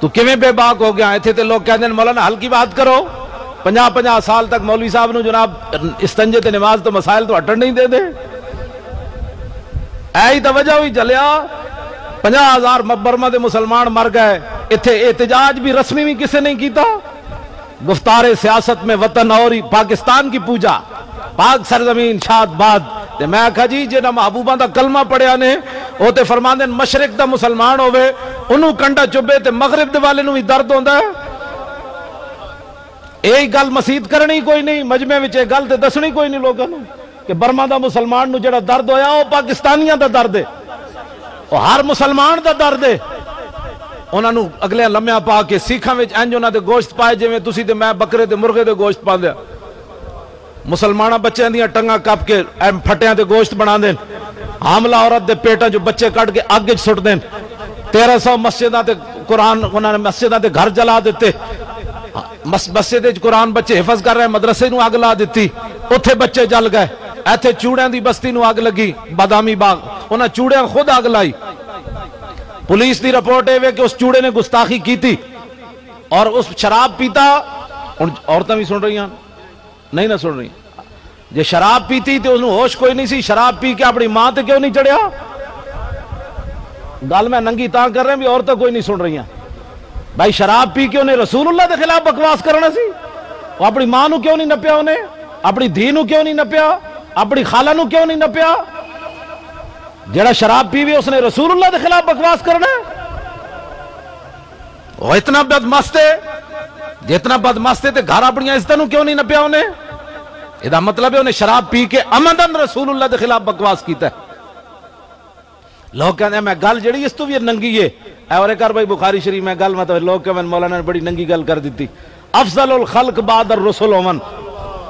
ਤੂੰ ਕਿਵੇਂ ਬੇਬਾਕ ਹੋ ਗਿਆ ਇੱਥੇ ਤੇ ਲੋਕ ਕਹਿੰਦੇ ਨੇ ਮੌਲਾਨਾ ਹਲਕੀ ਬਾਤ ਕਰੋ 50 50 ਸਾਲ ਤੱਕ ਮੌਲਵੀ ਸਾਹਿਬ ਨੂੰ ਜਨਾਬ ਇਸਤੰਜੇ ਤੇ ਨਮਾਜ਼ ਤੋਂ ਮਸਾਇਲ ਤੋਂ ਹਟਣ ਨਹੀਂ ਦੇਦੇ ਐ ਹੀ ਤਾਂ ਵਜ੍ਹਾ ਹੋਈ ਚੱਲਿਆ 50000 ਬਰਮਾ ਦੇ ਮੁਸਲਮਾਨ ਮਰ ਗਏ ਇੱਥੇ ਇhtਜਾਜ ਵੀ ਰਸਮੀ ਵੀ ਕਿਸੇ ਨੇ ਕੀਤਾ ਗੁਫਤਾਰੇ ਸਿਆਸਤ में वतन और ही पाकिस्तान की पूजा पाक सरजमीन शाद बाद ਤੇ ਮੈਂ ਆਖਾ ਜੀ ਜਿਹਨਾਂ ਮਹਬੂਬਾਂ ਦਾ ਕਲਮਾ ਪੜਿਆ ਨੇ ਉਹ ਤੇ ਫਰਮਾਉਂਦੇ ਨੇ ਮਸ਼ਰਕ ਦਾ ਮੁਸਲਮਾਨ ਹੋਵੇ ਉਹਨੂੰ ਕੰਡਾ ਚੁੱਭੇ ਤੇ ਮਗਰਿਬ ਦੇ ਵਾਲੇ ਨੂੰ ਵੀ ਦਰਦ ਹੁੰਦਾ ਹੈ ਇਹ ਗੱਲ ਮਸੀਤ ਕਰਨੀ ਕੋਈ ਨਹੀਂ ਮਜਮੇ ਵਿੱਚ ਇਹ ਗੱਲ ਤੇ ਦੱਸਣੀ ਕੋਈ ਨਹੀਂ ਲੋਕਾਂ ਨੂੰ ਕਿ ਬਰਮਾ ਦਾ ਮੁਸਲਮਾਨ ਨੂੰ ਜਿਹੜਾ ਦਰਦ ਹੋਇਆ ਉਹ ਪਾਕਿਸਤਾਨੀਆਂ ਦਾ ਦਰਦ ਹੈ ਉਹ ਹਰ ਮੁਸਲਮਾਨ ਦਾ ਦਰਦ ਹੈ ਉਹਨਾਂ ਨੂੰ ਅਗਲੇ ਲੰਮਿਆਂ ਪਾ ਕੇ ਸਿੱਖਾਂ ਵਿੱਚ ਇੰਜ ਉਹਨਾਂ ਦੇ ਗੋਸ਼ਤ ਪਾਏ ਜਿਵੇਂ ਤੁਸੀਂ ਤੇ ਮੈਂ ਬੱਕਰੇ ਤੇ ਮੁਰਗੇ ਦੇ ਗੋਸ਼ਤ ਪਾਉਂਦੇ ਆ ਮੁਸਲਮਾਨਾਂ ਬੱਚਿਆਂ ਦੀਆਂ ਟੰਗਾਂ ਕੱਪ ਕੇ ਐ ਫਟਿਆਂ ਤੇ ਗੋਸ਼ਤ ਬਣਾਉਂਦੇ ਨੇ ਹਾਮਲਾ ਔਰਤ ਦੇ ਪੇਟਾਂ 'ਚ ਬੱਚੇ ਕੱਢ ਕੇ ਅੱਗ 'ਚ ਸੁੱਟਦੇ ਨੇ 1300 ਮਸਜਿਦਾਂ ਤੇ ਕੁਰਾਨ ਉਹਨਾਂ ਨੇ ਮਸਜਿਦਾਂ ਤੇ ਘਰ ਜਲਾ ਦਿੱਤੇ ਮਸਜਿਦ ਵਿੱਚ ਕੁਰਾਨ ਬੱਚੇ ਹਿਫਜ਼ ਕਰ ਰਹੇ ਮਦਰਸੇ ਨੂੰ ਅੱਗ ਲਾ ਦਿੱਤੀ ਉੱਥੇ ਬੱਚੇ ਜਲ ਗਏ ਇੱਥੇ ਚੂੜਿਆਂ ਦੀ ਬਸਤੀ ਨੂੰ ਅੱਗ ਲੱਗੀ ਬਾਦਾਮੀ ਬਾਗ ਉਹਨਾਂ ਚੂੜਿਆਂ ਖੁਦ ਅੱਗ ਲਾਈ पुलिस की रिपोर्ट है कि उस चूड़े ने गुस्ताखी की थी और उस शराब पीता औरतें भी सुन रही हैं नहीं ना सुन रही। जो शराब पीती तो उसमें होश कोई नहीं सी। शराब पी के अपनी माँ तो क्यों नहीं चढ़िया? गल मैं नंगी तां कर रहा भी और तो कोई नहीं सुन रही भाई, शराब पी के उन्हें रसूलुल्लाह के खिलाफ बकवास करना सी। अपनी माँ क्यों नहीं नपिया उन्हें? अपनी धी क्यों नहीं नपिया? अपनी खाला क्यों नहीं नपिया? जरा शराब पी भी उसने रसूलुल्लाह के खिलाफ बकवास करना वो इतना बदमस्त है। जितना बदमाश थे घर अपनिया इज़्ज़त क्यों नहीं नपया उन्हें? यदा मतलब है उन्हें शराब पी के अमदन रसूलुल्लाह के खिलाफ बकवास किया लोग कहते मैं गल जी इस तू भी नंगी है। और कर भाई बुखारी शरीफ, मैं गल मतलब लोग कह मौलाना ने बड़ी नंगी गल कर दी अफजल उल खल्क बादर रसुल अमन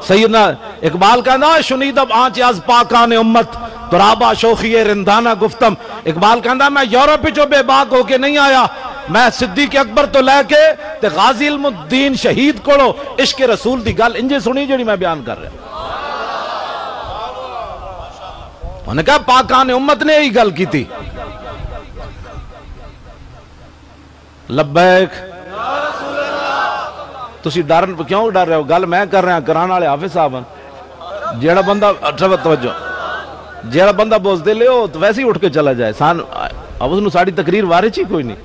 सही ना इकबाल कहना शुनीद, अब आँच आज ने उम्मत। तुराबा शोखी रिंदाना गुफ्तम। इकबाल कहना मैं यूरोप चो बेबाक होके नहीं आया। मैं सिद्दीक अकबर तो लैके ते गाजी इल्मुद्दीन शहीद कोलो इश्क रसूल दी गल इंजे सुनी जी मैं बयान कर रहा उन्हें कहा पाकान उम्मत ने यही गल की थी लब्बैक ਤੁਸੀਂ ਡਰ ਕਿਉਂ ਡਰ ਰਹੇ ਹੋ ਗੱਲ ਮੈਂ ਕਰ ਰਿਹਾ ਕਰਾਣ ਵਾਲੇ ਹਾਫਿਜ਼ ਸਾਹਿਬ ਹਨ ਜਿਹੜਾ ਬੰਦਾ ਅੱਠਵ ਤਵੱਜੋ ਜਿਹੜਾ ਬੰਦਾ ਬੋਲਦੇ ਲਿਓ ਵੈਸੇ ਹੀ ਉੱਠ ਕੇ ਚਲਾ ਜਾਏ ਸਾਨ ਅਬ ਉਸ ਨੂੰ ਸਾਡੀ ਤਕਰੀਰ ਵਾਰਿਚ ਹੀ ਕੋਈ ਨਹੀਂ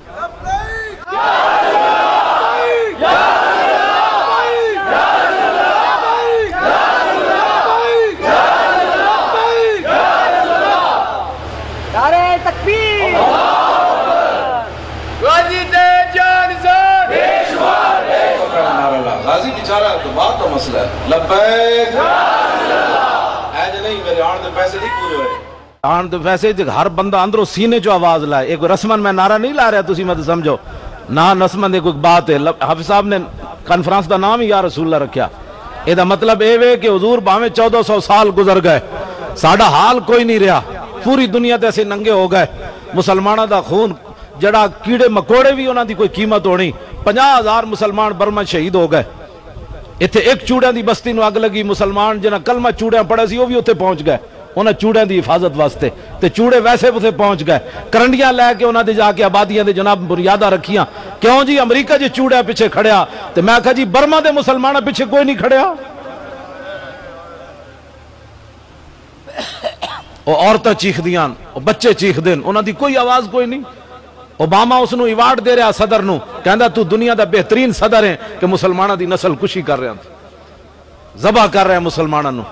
मसला है लब्बैक ऐज नहीं मेरे आन दे पैसे नहीं पूरे होए आन दे पैसे जे हर बंदा अंदरों सीने चो आवाज लाए एक रस्मन मैं नारा नहीं ला रहा तुसी मत समझो ना नस्मन दे कोई बात है हाफिज साहब ने कॉन्फ्रेंस ਦਾ ਨਾਮ ਹੀ ਯਾ ਰਸੂਲullah ਰੱਖਿਆ ਇਹਦਾ ਮਤਲਬ ਇਹ ਵੇ ਕਿ ਹਜ਼ੂਰ ਭਾਵੇਂ 1400 ਸਾਲ ਗੁਜ਼ਰ ਗਏ ਸਾਡਾ ਹਾਲ ਕੋਈ ਨਹੀਂ ਰਿਹਾ ਪੂਰੀ ਦੁਨੀਆ ਤੇ ਅਸੀਂ ਨੰਗੇ ਹੋ ਗਏ ਮੁਸਲਮਾਨਾਂ ਦਾ ਖੂਨ ਜਿਹੜਾ ਕੀੜੇ ਮਕੋੜੇ ਵੀ ਉਹਨਾਂ ਦੀ ਕੋਈ ਕੀਮਤ ਹੋਣੀ 50000 ਮੁਸਲਮਾਨ ਬਰਮਾ ਸ਼ਹੀਦ ਹੋ ਗਏ ਇੱਥੇ ਇੱਕ ਚੂੜਿਆਂ ਦੀ ਬਸਤੀ ਨੂੰ ਅੱਗ ਲੱਗੀ ਮੁਸਲਮਾਨ ਜਿਹਨਾਂ ਕਲਮਾ ਚੂੜਿਆਂ ਪੜਿਆ ਸੀ ਉਹ ਵੀ ਉੱਥੇ ਪਹੁੰਚ ਗਏ ਉਹਨਾਂ ਚੂੜਿਆਂ ਦੀ ਹਿਫਾਜ਼ਤ ਵਾਸਤੇ ਤੇ ਚੂੜੇ ਵੈਸੇ ਉੱਥੇ ਪਹੁੰਚ ਗਏ ਕਰੰਡੀਆਂ ਲੈ ਕੇ ਉਹਨਾਂ ਦੇ ਜਾ ਕੇ ਆਬਾਦੀਆਂ ਦੇ ਜਨਾਬ ਬੁਨਿਆਦਾਂ ਰੱਖੀਆਂ ਕਿਉਂ ਜੀ ਅਮਰੀਕਾ ਜੇ ਚੂੜਿਆਂ ਪਿੱਛੇ ਖੜਿਆ ਤੇ ਮੈਂ ਆਖਿਆ ਜੀ ਬਰਮਾ ਦੇ ਮੁਸਲਮਾਨਾਂ ਪਿੱਛੇ ਕੋਈ ਨਹੀਂ ਖੜਿਆ ਉਹ ਔਰਤਾਂ ਚੀਖਦੀਆਂ ਉਹ ਬੱਚੇ ਚੀਖਦੇ ਨੇ ਉਹਨਾਂ ਦੀ ਕੋਈ ਆਵਾਜ਼ ਕੋਈ ਨਹੀਂ ओबामा उस अवार्ड दे रहा सदर न कहता तू दुनिया का बेहतरीन सदर है कि मुसलमाना की नस्ल कुशी कर रहा जबा कर रहा मुसलमाना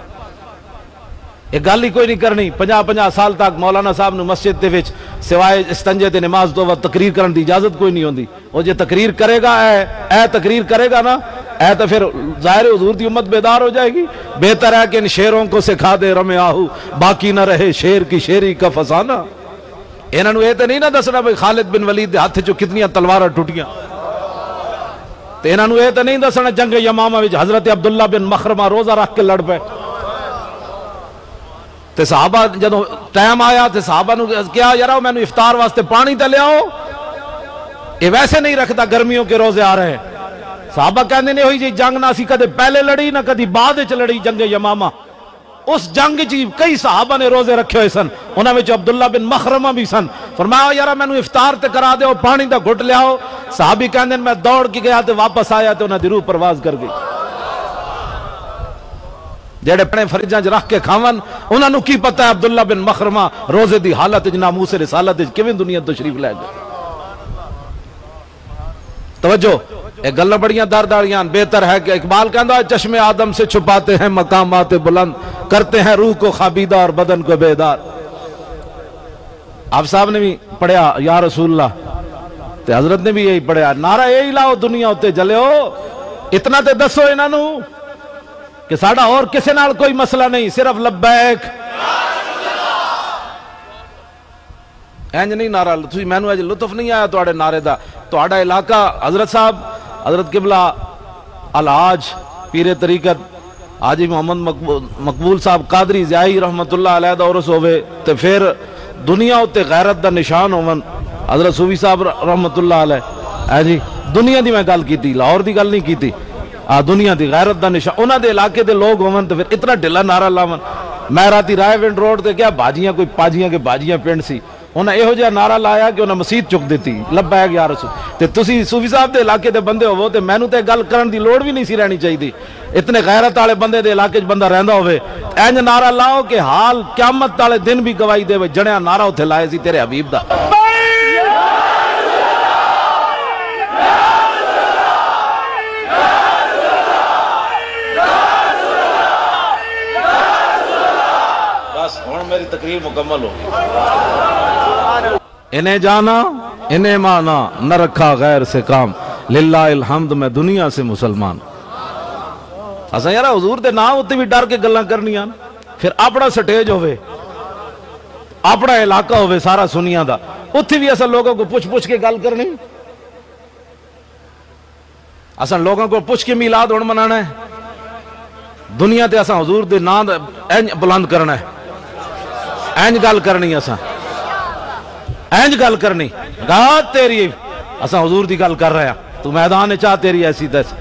एक गल ही कोई नहीं करनी। पंजा पंजा साल तक मौलाना साहब ने मस्जिद के सिवाए इस्तंजे से नमाज़ तो बाद तकरीर कर इजाज़त कोई नहीं आती और जो तकरीर करेगा ए ऐ तकरीर करेगा ना, ऐ तो फिर ज़ाहिर हजूर की उम्मत बेदार हो जाएगी। बेहतर है कि इन शेरों को सिखा दे रमे आहू। बाकी ना रहे शेर की शेरी का फसाना। इन्हों तो नहीं ना दसना भाई खालिद बिन वलीद के हाथ चो कितनिया तलवारा टुटिया तो इन्हों तो नहीं दसना जंग यमामा हज़रत अब्दुल्ला बिन मखरमा रोजा रख के लड़ पे। साहबा जो टाइम आया तो साहबा क्या यार मैं इफ्तार वास्ते पानी तो लियाओ ये वैसे नहीं रखता गर्मियों के रोज़े आ रहे। हैं साहबा कहें जी जंग ना अभी कद पहले लड़ी, ना कभी बाद लड़ी जंगे यमामा। उस जंग च कई सहाबा ने रोज़े रखे हुए सन। उन्होंने अब्दुल्ला बिन मखरमा भी सन। फरमाया यार मैं इफ्तार ते करा दो पानी का घुट लियाओ साहबी कहते मैं दौड़ के गया तो वापस आया तो उन्होंने रूह परवाज कर गई। जेडे अपने फरिजा च रख के खावन उन्होंने की पता है, अब्दुल्ला बिन मखरमा रोज़े की हालत नामूसे रिसालत कि दुनिया तो शरीफ लै गए? तवज्जो। ये गल बड़िया दर्द वालिया बेहतर है कि इकबाल कहता चश्मे आदम से छुपाते हैं मकाम आते बुलंद। करते हैं रूह को खाबीदा और बदन को बेदार। आप साहब ने भी पढ़िया, या रसूल्ला ते हज़रत ने भी यही पढ़िया। नारा यही लाओ, दुनिया उत्ते जले इतना तो दसो इन्हों कि साडा और किसी कोई मसला नहीं, सिर्फ़ लब्बैक। इंज नहीं नारा मैं अज लुत्फ नहीं आया थोड़े नारे का थोड़ा इलाका, हज़रत साहब हज़रत किबला अलाज पीरे तरीकत, हाजी मोहम्मद मकबूल साहब कादरी जियाई रहमत उरस हो फिर दुनिया उत्ते गैरत का निशान होवन, हज़रत सूफी साहब रहमत है जी, दुनिया की मैं गल की लाहौर की गल नहीं की आ, दुनिया की गैरत का निशान उन्होंने इलाके के लोग होवन तो फिर इतना ढिला नारा लावन। मैं राती रायविंड रोड से क्या बाजियाँ कोई पाजियाँ के बाजियाँ पिंड सी। उन्हें ਇਹੋ ਜਿਹਾ ਨਾਰਾ ਲਾਇਆ ਕਿ ਉਹਨਾਂ ਮਸਜਿਦ ਚੁੱਕ ਦਿੱਤੀ ਲੱਭਾ ਗਿਆ ਰਸੂਲ ਤੇ ਤੁਸੀਂ ਸੂਫੀ ਸਾਹਿਬ ਦੇ ਇਲਾਕੇ ਦੇ ਬੰਦੇ ਹੋਵੋ ਤੇ ਮੈਨੂੰ ਤੇ ਗੱਲ ਕਰਨ ਦੀ ਲੋੜ ਵੀ ਨਹੀਂ ਸੀ ਰਹਿਣੀ ਚਾਹੀਦੀ ਇਤਨੇ ਗੈਰਤ ਵਾਲੇ ਬੰਦੇ ਦੇ ਇਲਾਕੇ 'ਚ ਬੰਦਾ ਰਹਿੰਦਾ ਹੋਵੇ ਇੰਜ ਨਾਰਾ ਲਾਓ ਕਿ ਹਾਲ ਕਿਆਮਤ ਵਾਲੇ ਦਿਨ ਵੀ ਗਵਾਹੀ ਦੇਵੇ ਜਣਿਆ ਨਾਰਾ ਉੱਥੇ ਲਾਇਆ ਸੀ ਤੇਰੇ ਹਬੀਬ ਦਾ बस हूँ मेरी तकरीर मुकम्मल हो इन्हें जाना, इन्हें माना, न रखा गैर से काम। लिल्ला हमद, में दुनिया से मुसलमान। असा यार, हजूर के नाम उत्ते भी डर के गल करनिया फिर अपना स्टेज हो अपना इलाका हो सारा सुनिया का उत्थे भी असा लोगों को पुछ पुछ के गल करनी। असा लोगों को पुछ के मिलाद हूँ मनाना है। दुनिया ते असा हजूर के नाम बुलंद करना है। इंज गल करनी असा। इंज गल करनी। तेरी, असा हजूर की गल कर रहे हैं तू मैदान चाह तेरी ऐसी दस।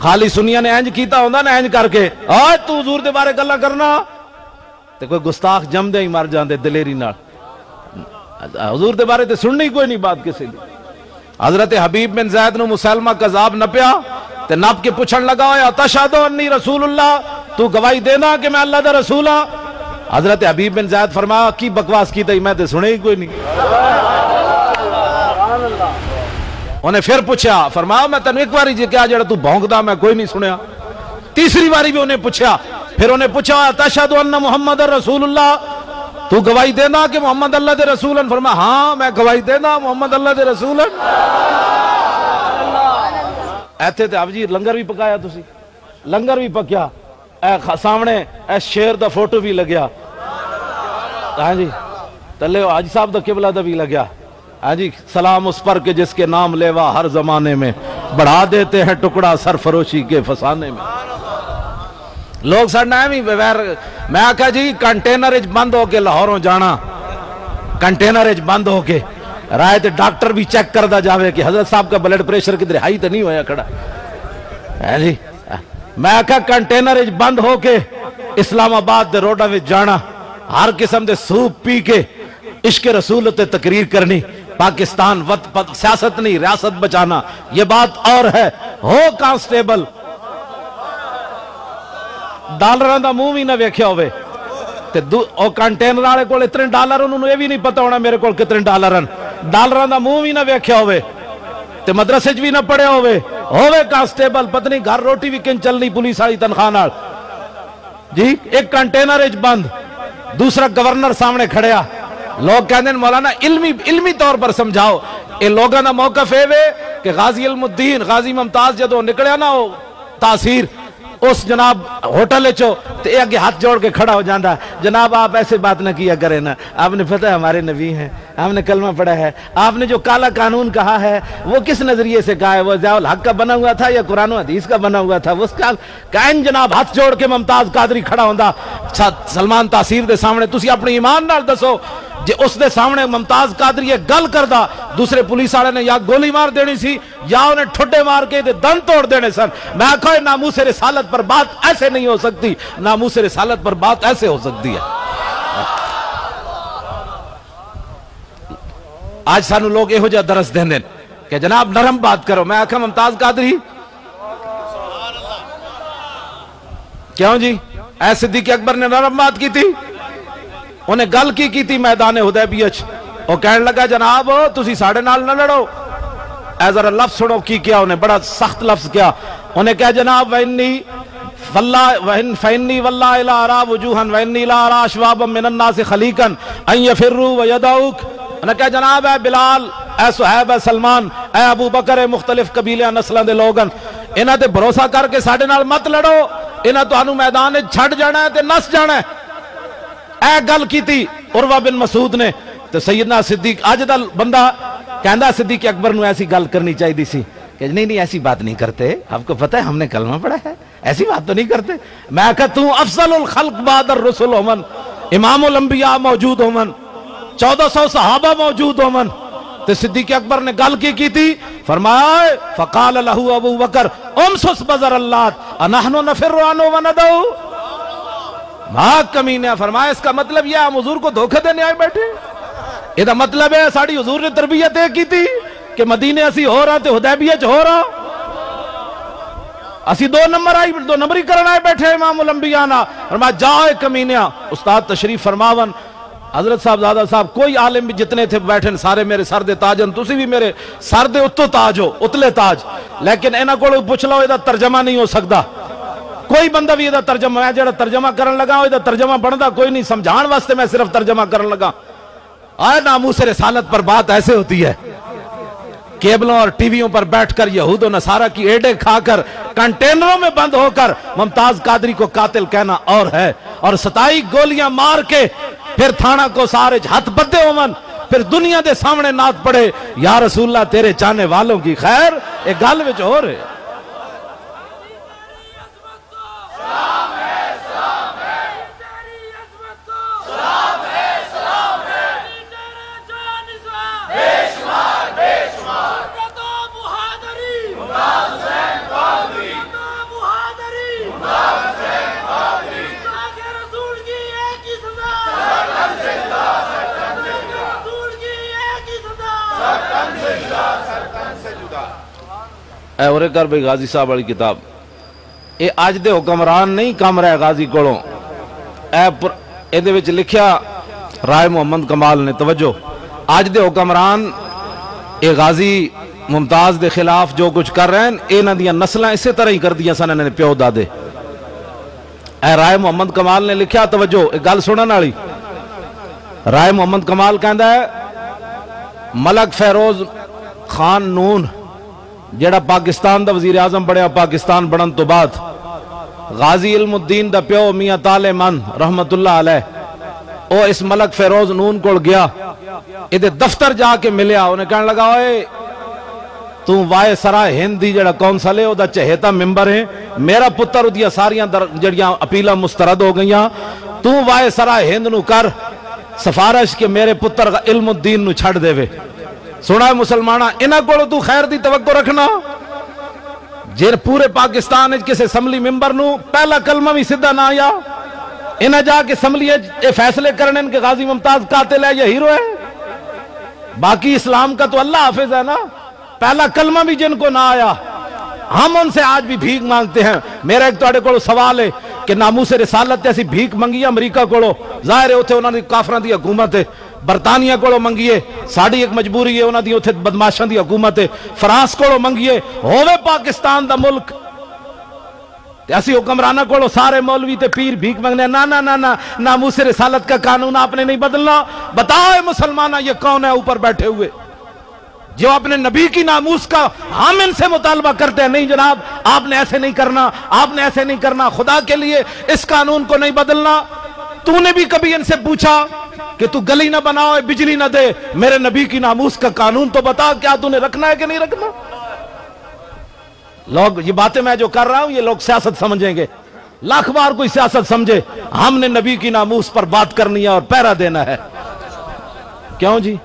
खाली सुनिया ने इंज किया होंगे ना इंज करके। आज तू हजूर के बारे गल करना। तो कोई गुस्ताख जमदे ही मर जाते दलेरी हजूर के बारे तो सुननी कोई नहीं बात किसी की हज़रत हबीब बिन जैद न मुसलमा कजाब नपया, ते नप के पूछन लगा होया तशादो अन्नी रसूल तू गवाही देना कि मैं अल्लाह का रसूल हाँ हज़रत हबीब बिन जैद फरमा, की बकवास की थी मैं तो सुने ही कोई नहीं. उन्हें फिर पूछा फरमाया मैं तेन एक बार जी क्या जरा तू भौंकदा, मैं कोई नहीं सुनया तीसरी बारी भी उन्हें पूछा फिर उन्हें पूछा तशद मोहम्मद रसूल तू गवाही देना कि मोहम्मद अल्लाह के रसूल फरमा हाँ मैं गवाही देना मोहम्मद अल्लाह के रसूल इतने तो अब जी लंगर भी पकाया तुम लंगर भी पकया? सामने ए शेर का फ़ोटो भी लग्या। हाँ जी तले आज साहब का किबला भी लग्या। हाँ जी, सलाम उस पर के जिसके नाम लेवा हर जमाने में। बढ़ा देते हैं टुकड़ा सरफरोशी के फसाने में। लोग सड़ना भी बगैर, मैं आख्या जी, कंटेनर बंद होके लाहौरों जाना। कंटेनर बंद होके, राय तो डॉक्टर भी चेक करता जाए कि हज़रत साहब का ब्लड प्रेशर किधर हाई तो नहीं होया खड़ा। है जी मैं आख्या कंटेनर बंद होके इस्लामाबाद के रोडा में जाना। हर किस्म के सूप पी के इश्क रसूल उत्ते तकरीर करनी। पाकिस्तान वत पत सियासत नहीं, रियासत बचाना। ये बात और है। हो, कांस्टेबल। डॉलर का मुँह भी ना वेख्या हो कंटेनर वाले को इतने डॉलर, उन्होंने ये भी नहीं पता होना मेरे को कितने डॉलर डॉलर का मुँह भी ना वेख्या हो मदरसे भी एक कंटेनर बंद, दूसरा गवर्नर सामने खड़िया लोग कहते मौलाना, इलमी इलमी तौर पर समझाओ। ये लोगों का मौकफ है कि गाजी अलमुद्दीन गाजी मुमताज़ जो निकलिया ना हो तासीर उस जनाब होटल चो तो अगे हाथ जोड़ के खड़ा हो जाता जनाब, आप ऐसे बात ना किया करें ना। आपने पता है, हमारे नबी हैं। आपने कलमा पढ़ा है। आपने जो काला कानून कहा है, वो किस नज़रिए से कहा है? वो जयाल हक का बना हुआ था या कुरान हदीस का बना हुआ था? उसका कैन जनाब हाथ जोड़ के मुमताज़ कादरी खड़ा होता सलमान तासीर के सामने तुम अपनी ईमान नाल दसो जे उसके सामने मुमताज़ कादरी ये गल करता दूसरे पुलिस वाले ने या गोली मार देनी सी, या उन्हें ठुड्डे मार के दन तोड़ देने सन। मैं आखो नामूस रिसालत पर बात ऐसे नहीं हो सकती। नामूस रिसालत पर बात ऐसे हो सकती है। आज सानू लोग यहो जहा दरस देंगे कि जनाब, नरम बात करो। मैं आखा, मुमताज़ कादरी? क्यों जी? ऐ सिद्दीक अकबर ने नरम बात की थी। उन्हें गल की की मैदान उदैबिया वो कह लगा, जनाब तुम साढ़े नाल ना लड़ो। ऐ जरा लफ्ज सुनो, की क्या उन्हें? बड़ा सख्त लफ्ज किया। उन्हें क्या जनाब है ए सलमान बकर मुख्तलिफ़ कबीलिया नस्लों के भरोसा करके नाल मत लड़ो। इन्हें तो मैदान छड़ जाना है नस जाना है। गल की उर्वा बिन मसूद ने तो सैयदना सिद्दीक अज का बंदा कहता सिद्दीक अकबर ऐसी गल करनी चाहिए सी, कि नहीं नहीं, ऐसी बात नहीं करते। आपको पता है, हमने कलमा पढ़ा है, ऐसी बात तो नहीं करते। मैं आखा, तू अफसल रसुल होमन इमाम लंबिया मौजूद होमन, चौदह सौ सहाबा मौजूद होमन। तो सिद्दीक अकबर ने गल की की थी फरमाया फकाल लहू अबू बकर उम सुस बजर अल्लाह, अनहनो नफिर भाग कमीने फरमाया, इसका मतलब यह हम हजूर को धोखे देने आए बैठे यदा मतलब है, साड़ी हजूर ने तरबियत यह की थी कि मदीने असी हो रहा तो हदैबिया च हो रहा। असी दो नंबर आई, दो नंबर ही करना आए बैठे इमाम उलंबिया ना फरमा जाओ कमीनिया उस्ताद तशरीफ़ फरमावन। हज़रत साहब दादा साहब, कोई आलिम भी जितने थे बैठे सारे मेरे सर दे ताज तुसी भी मेरे सर दे उत्तो ताज हो, उतले ताज। लेकिन इन्होंने को पुछ लो यदा तर्जमा नहीं हो सकता कोई बंदा भी तर्जमा, मैं जो तर्जमा कर लगा तर्जमा बनता कोई नहीं। समझाने वास्ते मैं सिर्फ़ तर्जमा कर लगा। आए नामूस रसालत पर बात ऐसे होती है। केबलों और टीवियों पर बैठकर यहूद नसारा की एडे खाकर, कंटेनरों में बंद होकर, मुमताज़ कादरी को कातिल कहना और है। और सताई गोलियाँ मार के, फिर थाना को सारे हाथ बदे होमन फिर दुनिया के सामने नाथ पड़े, या रसूल्ला तेरे चाहने वालों की खैर, एक गल हो रहे और कर भाई, गाजी साहब वाली किताब। ये अज के हुक्मरान नहीं कम रहा गाजी को लिखा राय मुहम्मद कमाल ने तवजो अज के हुक्मरान, ये गाजी मुमताज़ के खिलाफ जो कुछ कर रहे हैं इन्हों नस्ल इस तरह ही कर दिया सन इन्होंने प्यो दादे। ए राय मुहम्मद कमाल ने लिखा तवजो एक गल सुनने वाली राय मुहम्मद कमाल कहता है जड़ा पाकिस्तान का वज़ीर आज़म बनया पाकिस्तान बनन तो बाद। गाजी इलमुद्दीन का प्यो मियाँ ताले मन रहमतुल्ला अलह इस मलक फेरोज नून को गया ये दफ्तर जाके मिलया उन्हें कह लगा तू वाए सरा हिंद जरा कौंसल है चहेता मैंबर है मेरा पुत्र सारिया जड़िया अपील मुस्तरद हो गई तू वाए सरा हिंद कर, सिफारिश के मेरे पुत्र इलमुद्दीन छड़ देवे। सुना मुसलमान इन्हों को तू खैर की तवक्को रखना। जे पूरे पाकिस्तान किसी असम्बली मैंबर पहला कलमा भी सीधा ना आया। इन्हें जाके असम्बली फैसले करने के गाजी मुमताज़ कातिल है या हीरो है। बाकी इस्लाम का तो अल्लाह हाफिज है ना। पहला कलमा भी जिनको ना आया। हम उनसे आज भी भीख मांगते हैं। मेरा एक को सवाल है कि नामू से रिसालत ऐसी भीख मंगी अमरीका को ज़ाहिर है उसे उन्होंने काफर की हुकूमत है। बरतानिया को मंगीए, साड़ी एक मजबूरी है उन्होंने उसे बदमाशा की हुकूमत है। फ्रांस को मंगीए, होवे पाकिस्तान का मुल्क। ऐसी हुक्मराना को सारे मौलवी ते पीर भीख मंगने, ना ना ना ना ना मुझसे रिसालत का कानून आपने नहीं बदलना। बताओ मुसलमान, ये कौन है ऊपर बैठे हुए? जो अपने नबी की नामूस का हम इनसे मुतालबा करते हैं। नहीं जनाब, आपने ऐसे नहीं करना, आपने ऐसे नहीं करना। खुदा के लिए इस कानून को नहीं बदलना। तूने भी कभी इनसे पूछा कि तू गली ना बनाओ, बिजली ना दे। मेरे नबी की नामूस का कानून तो बता, क्या तूने रखना है कि नहीं रखना? लोग, ये बातें मैं जो कर रहा हूँ, ये लोग सियासत समझेंगे। लाख बार कोई सियासत समझे, हमने नबी की नामूस पर बात करनी है और पैरा देना है। क्यों जी?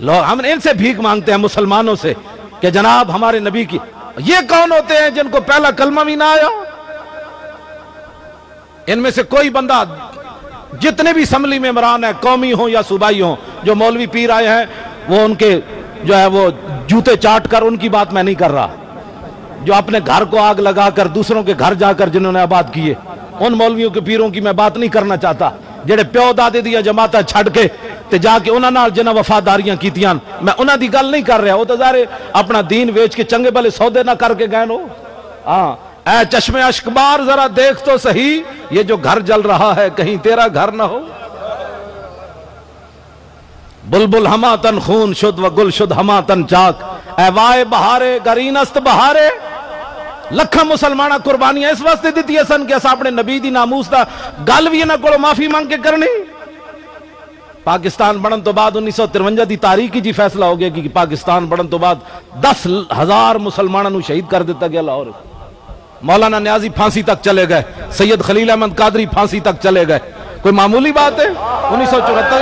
लोग, हम इनसे भीख मांगते हैं मुसलमानों से कि जनाब, हमारे नबी की, ये कौन होते हैं जिनको पहला कलमा भी ना आया? इनमें से कोई बंदा जितने भी असम्बली में इमरान है कौमी हो या सूबाई हो जो मौलवी पीर आए हैं वो उनके जो है वो जूते चाट कर उनकी बात मैं नहीं कर रहा जो अपने घर को आग लगाकर दूसरों के घर जाकर जिन्होंने आबाद किए उन मौलवियों के पीरों की मैं बात नहीं करना चाहता ਜਿਹੜੇ ਪਿਓ ਦਾਦੇ ਦੀਆਂ ਜਮਾਤਾਂ ਛੱਡ ਕੇ ਤੇ ਜਾ ਕੇ ਉਹਨਾਂ ਨਾਲ ਜਿਨ੍ਹਾਂ ਵਫਾਦਾਰੀਆਂ ਕੀਤੀਆਂ ਮੈਂ ਉਹਨਾਂ ਦੀ ਗੱਲ ਨਹੀਂ ਕਰ ਰਿਹਾ ਉਹ ਤਾਂ ਜ਼ਾਰੇ ਆਪਣਾ दीन ਵੇਚ के चंगे भले सौदे ना करके गए नो हाँ ऐ चश्मे अशकबार जरा देख तो सही ये जो घर जल रहा है कहीं तेरा घर ना हो बुलबुल हमा तन खून शुद्ध व गुल शुद्ध हमा तन चाक ए वाए बहारे गरीनस्त बहारे ਲੱਖਾਂ ਮੁਸਲਮਾਨਾਂ ਕੁਰਬਾਨੀਆਂ ਇਸ ਵਾਸਤੇ ਦਿੱਤੀਆਂ ਸਨ ਕਿ ਅਸਾਂ ਆਪਣੇ ਨਬੀ ਦੀ ਨਾਮੂਸ ਦਾ ਗੱਲ ਵੀ ਇਹਨਾਂ ਕੋਲੋਂ ਮਾਫੀ ਮੰਗ ਕੇ ਕਰਨੀ ਪਾਕਿਸਤਾਨ ਬਣਨ ਤੋਂ ਬਾਅਦ 1953 ਦੀ ਤਾਰੀਖ ਹੀ ਜੀ ਫੈਸਲਾ ਹੋ ਗਿਆ ਕਿ ਪਾਕਿਸਤਾਨ ਬਣਨ ਤੋਂ ਬਾਅਦ 10000 ਮੁਸਲਮਾਨਾਂ ਨੂੰ ਸ਼ਹੀਦ ਕਰ ਦਿੱਤਾ ਗਿਆ ਲਾਹੌਰ मौलाना न्याजी फांसी तक चले गए। सैयद खलील अहमद कादरी फांसी तक चले गए। कोई मामूली बात है? उन्नीस सौ चौहत्तर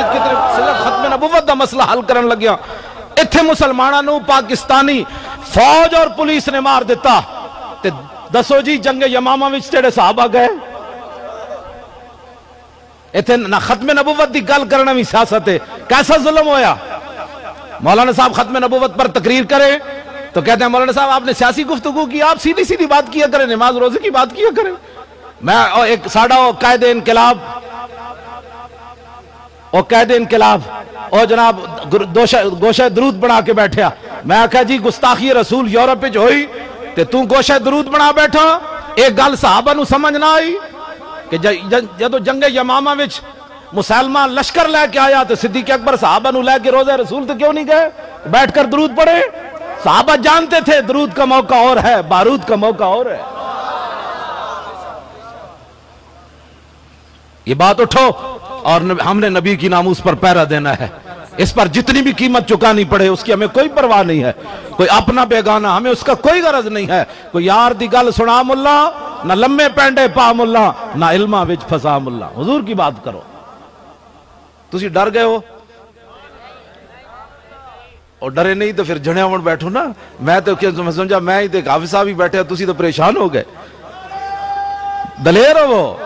खत्म का मसला हल कर लगिया। इतने मुसलमानों पाकिस्तानी फौज और पुलिस ने मार दिता। दसो जी, जंगे यमामा जेडे साहब आ गए। इतने ना खत्म नबूवत की गल करना भी सियासत है। कैसा जुलम होया? मौलाना साहब खत्म नबूवत पर तकरीर करें। तो कहते हैं, मौलाना साहब, आपने सियासी गुफ्तगु की, आप सीधी सीधी बात किया करें, नमाज़ रोज़े की बात किया करें। मैं और एक साडा और इनकलाब और कैद इनकलाब और जनाब गोशा दरूद बना के बैठे मैं आख्या जी, गुस्ताखी रसूल यूरोप हो तू गोशा दरूद बना बैठा, एक गल साहबा समझ ना आई, कि जो जंगे यमामा विच मुसलमा लश्कर लैके आया तो सिद्दीक अकबर साहबा लैके रोज़े रसूल तो क्यों नहीं गए? बैठकर दरूद पड़े साहबा जानते थे, दरूद का मौका और है, बारूद का मौका और है। ये बात उठो, और हमने नबी की नामूस पर पैरा देना है। इस पर जितनी भी कीमत चुकानी पड़े, उसकी हमें कोई परवाह नहीं है। कोई अपना बेगाना, हमें उसका कोई गरज नहीं है। कोई यार दी गल सुना मुल्ला, ना लम्बे पेंडे पा मुल्ला, ना इलमा विच फसा मुल्ला। हजूर की बात करो। तुम डर गए हो? और डरे नहीं तो फिर जने आवण बैठो ना। मैं तो मैं समझा, मैं ही तो हाफि साहब ही बैठे तुम तो परेशान हो गए। दलेर हो वो।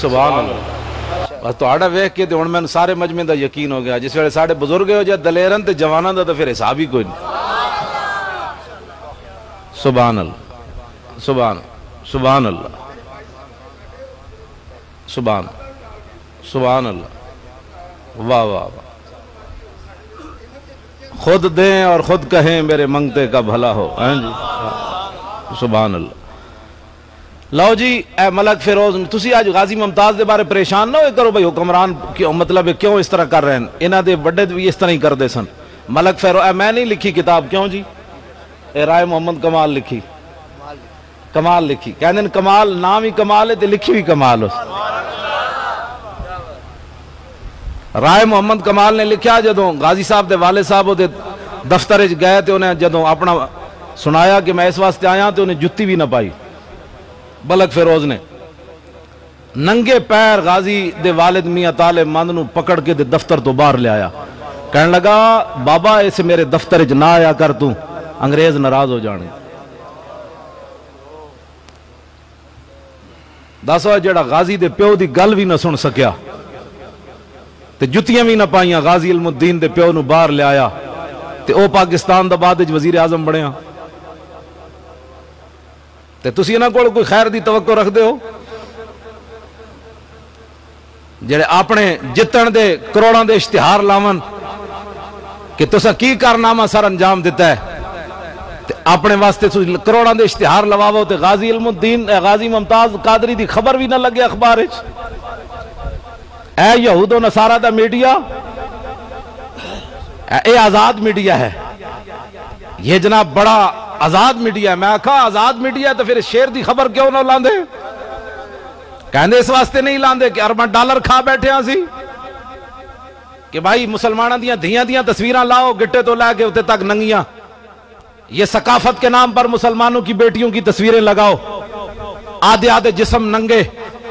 सुबह ਬਸ ਤੁਹਾਡਾ ਵੇਖ ਕੇ ਤੇ ਹੁਣ ਮੈਨੂੰ ਸਾਰੇ ਮਜਮੇ ਦਾ ਯਕੀਨ ਹੋ ਗਿਆ ਜਿਸ ਵੇਲੇ ਸਾਡੇ ਬਜ਼ੁਰਗ ਹੋ ਜਾਂ ਦਲੇਰਨ ਤੇ ਜਵਾਨਾਂ ਦਾ ਤਾਂ ਫਿਰ ਹਿਸਾਬ ਹੀ ਕੋਈ ਨਹੀਂ ਸੁਭਾਨ ਅੱਲਾਹ ਸੁਭਾਨ ਸੁਭਾਨ ਅੱਲਾਹ सुबहान सुबहान अल्लाह वाह वाह वाह खुद दें और खुद कहें मेरे मंगते का भला हो हैं जी सुबहान अल्लाह लो जी, ए मलक फिरोज तुम अज गाजी मुमताज़ के बारे परेशान ना हो करो भाई हुक्मरान क्यों मतलब क्यों इस तरह कर रहे हैं? इन्हों के बड़े भी इस तरह ही करते सन। मलक फिरो ए मैं नहीं लिखी किताब क्यों जी? ए राय मोहम्मद कमाल लिखी। कमाल लिखी। कहते कमाल नाम ही कमाल है तो लिखी भी कमाल हो राय मोहम्मद कमाल ने लिखा जो गाजी साहब के वाले साहब दफ्तर गए तो उन्हें जो अपना सुनाया कि मैं इस वास्ते आया तो उन्हें जुत्ती भी ना बलक फिरोज ने। नंगे पैर गाजी दे वालिद मियाँ ताले मंद पकड़ के दे दफ्तर तो बाहर ले आया। कह लगा, बाबा, इस मेरे दफ्तर च ना आया कर तू। अंग्रेज़ नाराज़ हो जाने। दस जड़ा गाजी दे प्यो की गल भी ना सुन सकिया ते जुतियाँ भी ना पाइया, गाजी अलमुद्दीन दे प्यो बाहर लिया ते ओ पाकिस्तान का बाद वज़ीर आज़म बनया ते तुसी ना कोड़ खैर दी तवक्को रख दे हो? जड़े आपने जितन दे करोड़ां दे लावन कि तुसा की कारनामा सर अंजाम दिता है ते वास्ते तुसी करोड़ां दे लवावो ते गाजी इलमुद्दीन गाजी मुमताज़ कादरी की खबर भी ना लगे अखबार च ऐ यहूदो नसारा दा मीडिया ए आज़ाद मीडिया है। ये जनाब बड़ा आजाद मीडिया मैं आखा आजाद मीडिया तो फिर शेर की खबर क्यों ना लाते ਕਹਿੰਦੇ ਇਸ ਵਾਸਤੇ ਨਹੀਂ ਲਾਉਂਦੇ ਕਿ ਅਰਬਾਂ ਡਾਲਰ ਖਾ ਬੈਠਿਆ ਸੀ कि भाई मुसलमानों दियां धियां दियां तस्वीर लाओ गिट्टे तो लाके उतने तक नंगिया ये सकाफत के नाम पर मुसलमानों की बेटियों की तस्वीरें लगाओ आधे आधे जिसम नंगे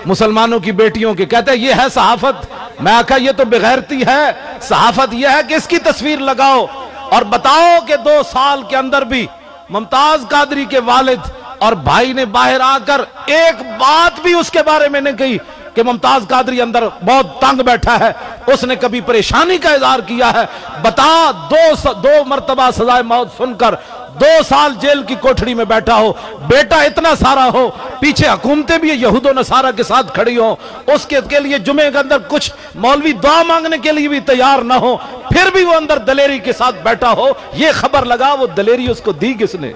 मुसलमानों की बेटियों के कहते हैं ये है सहाफत मैं आखा ये तो बेगैरती है सहाफत ये है कि इसकी तस्वीर लगाओ और बताओ कि दो साल के अंदर भी मुमताज़ कादरी के वालिद और भाई ने बाहर आकर एक बात भी उसके बारे में नहीं कही। कि मुमताज़ कादरी अंदर बहुत तंग बैठा है। उसने कभी परेशानी का इजहार किया है। बता, दो दो मरतबा सजाए मौत सुनकर दो साल जेल की कोठड़ी में बैठा हो। बेटा इतना सारा हो, पीछे हुकूमतें भी यहूद नसारा के साथ खड़ी हो। उसके के लिए जुमे के अंदर कुछ मौलवी दुआ मांगने के लिए भी तैयार ना हो, फिर भी वो अंदर दलेरी के साथ बैठा हो। ये खबर लगा, वो दलेरी उसको दी किसने?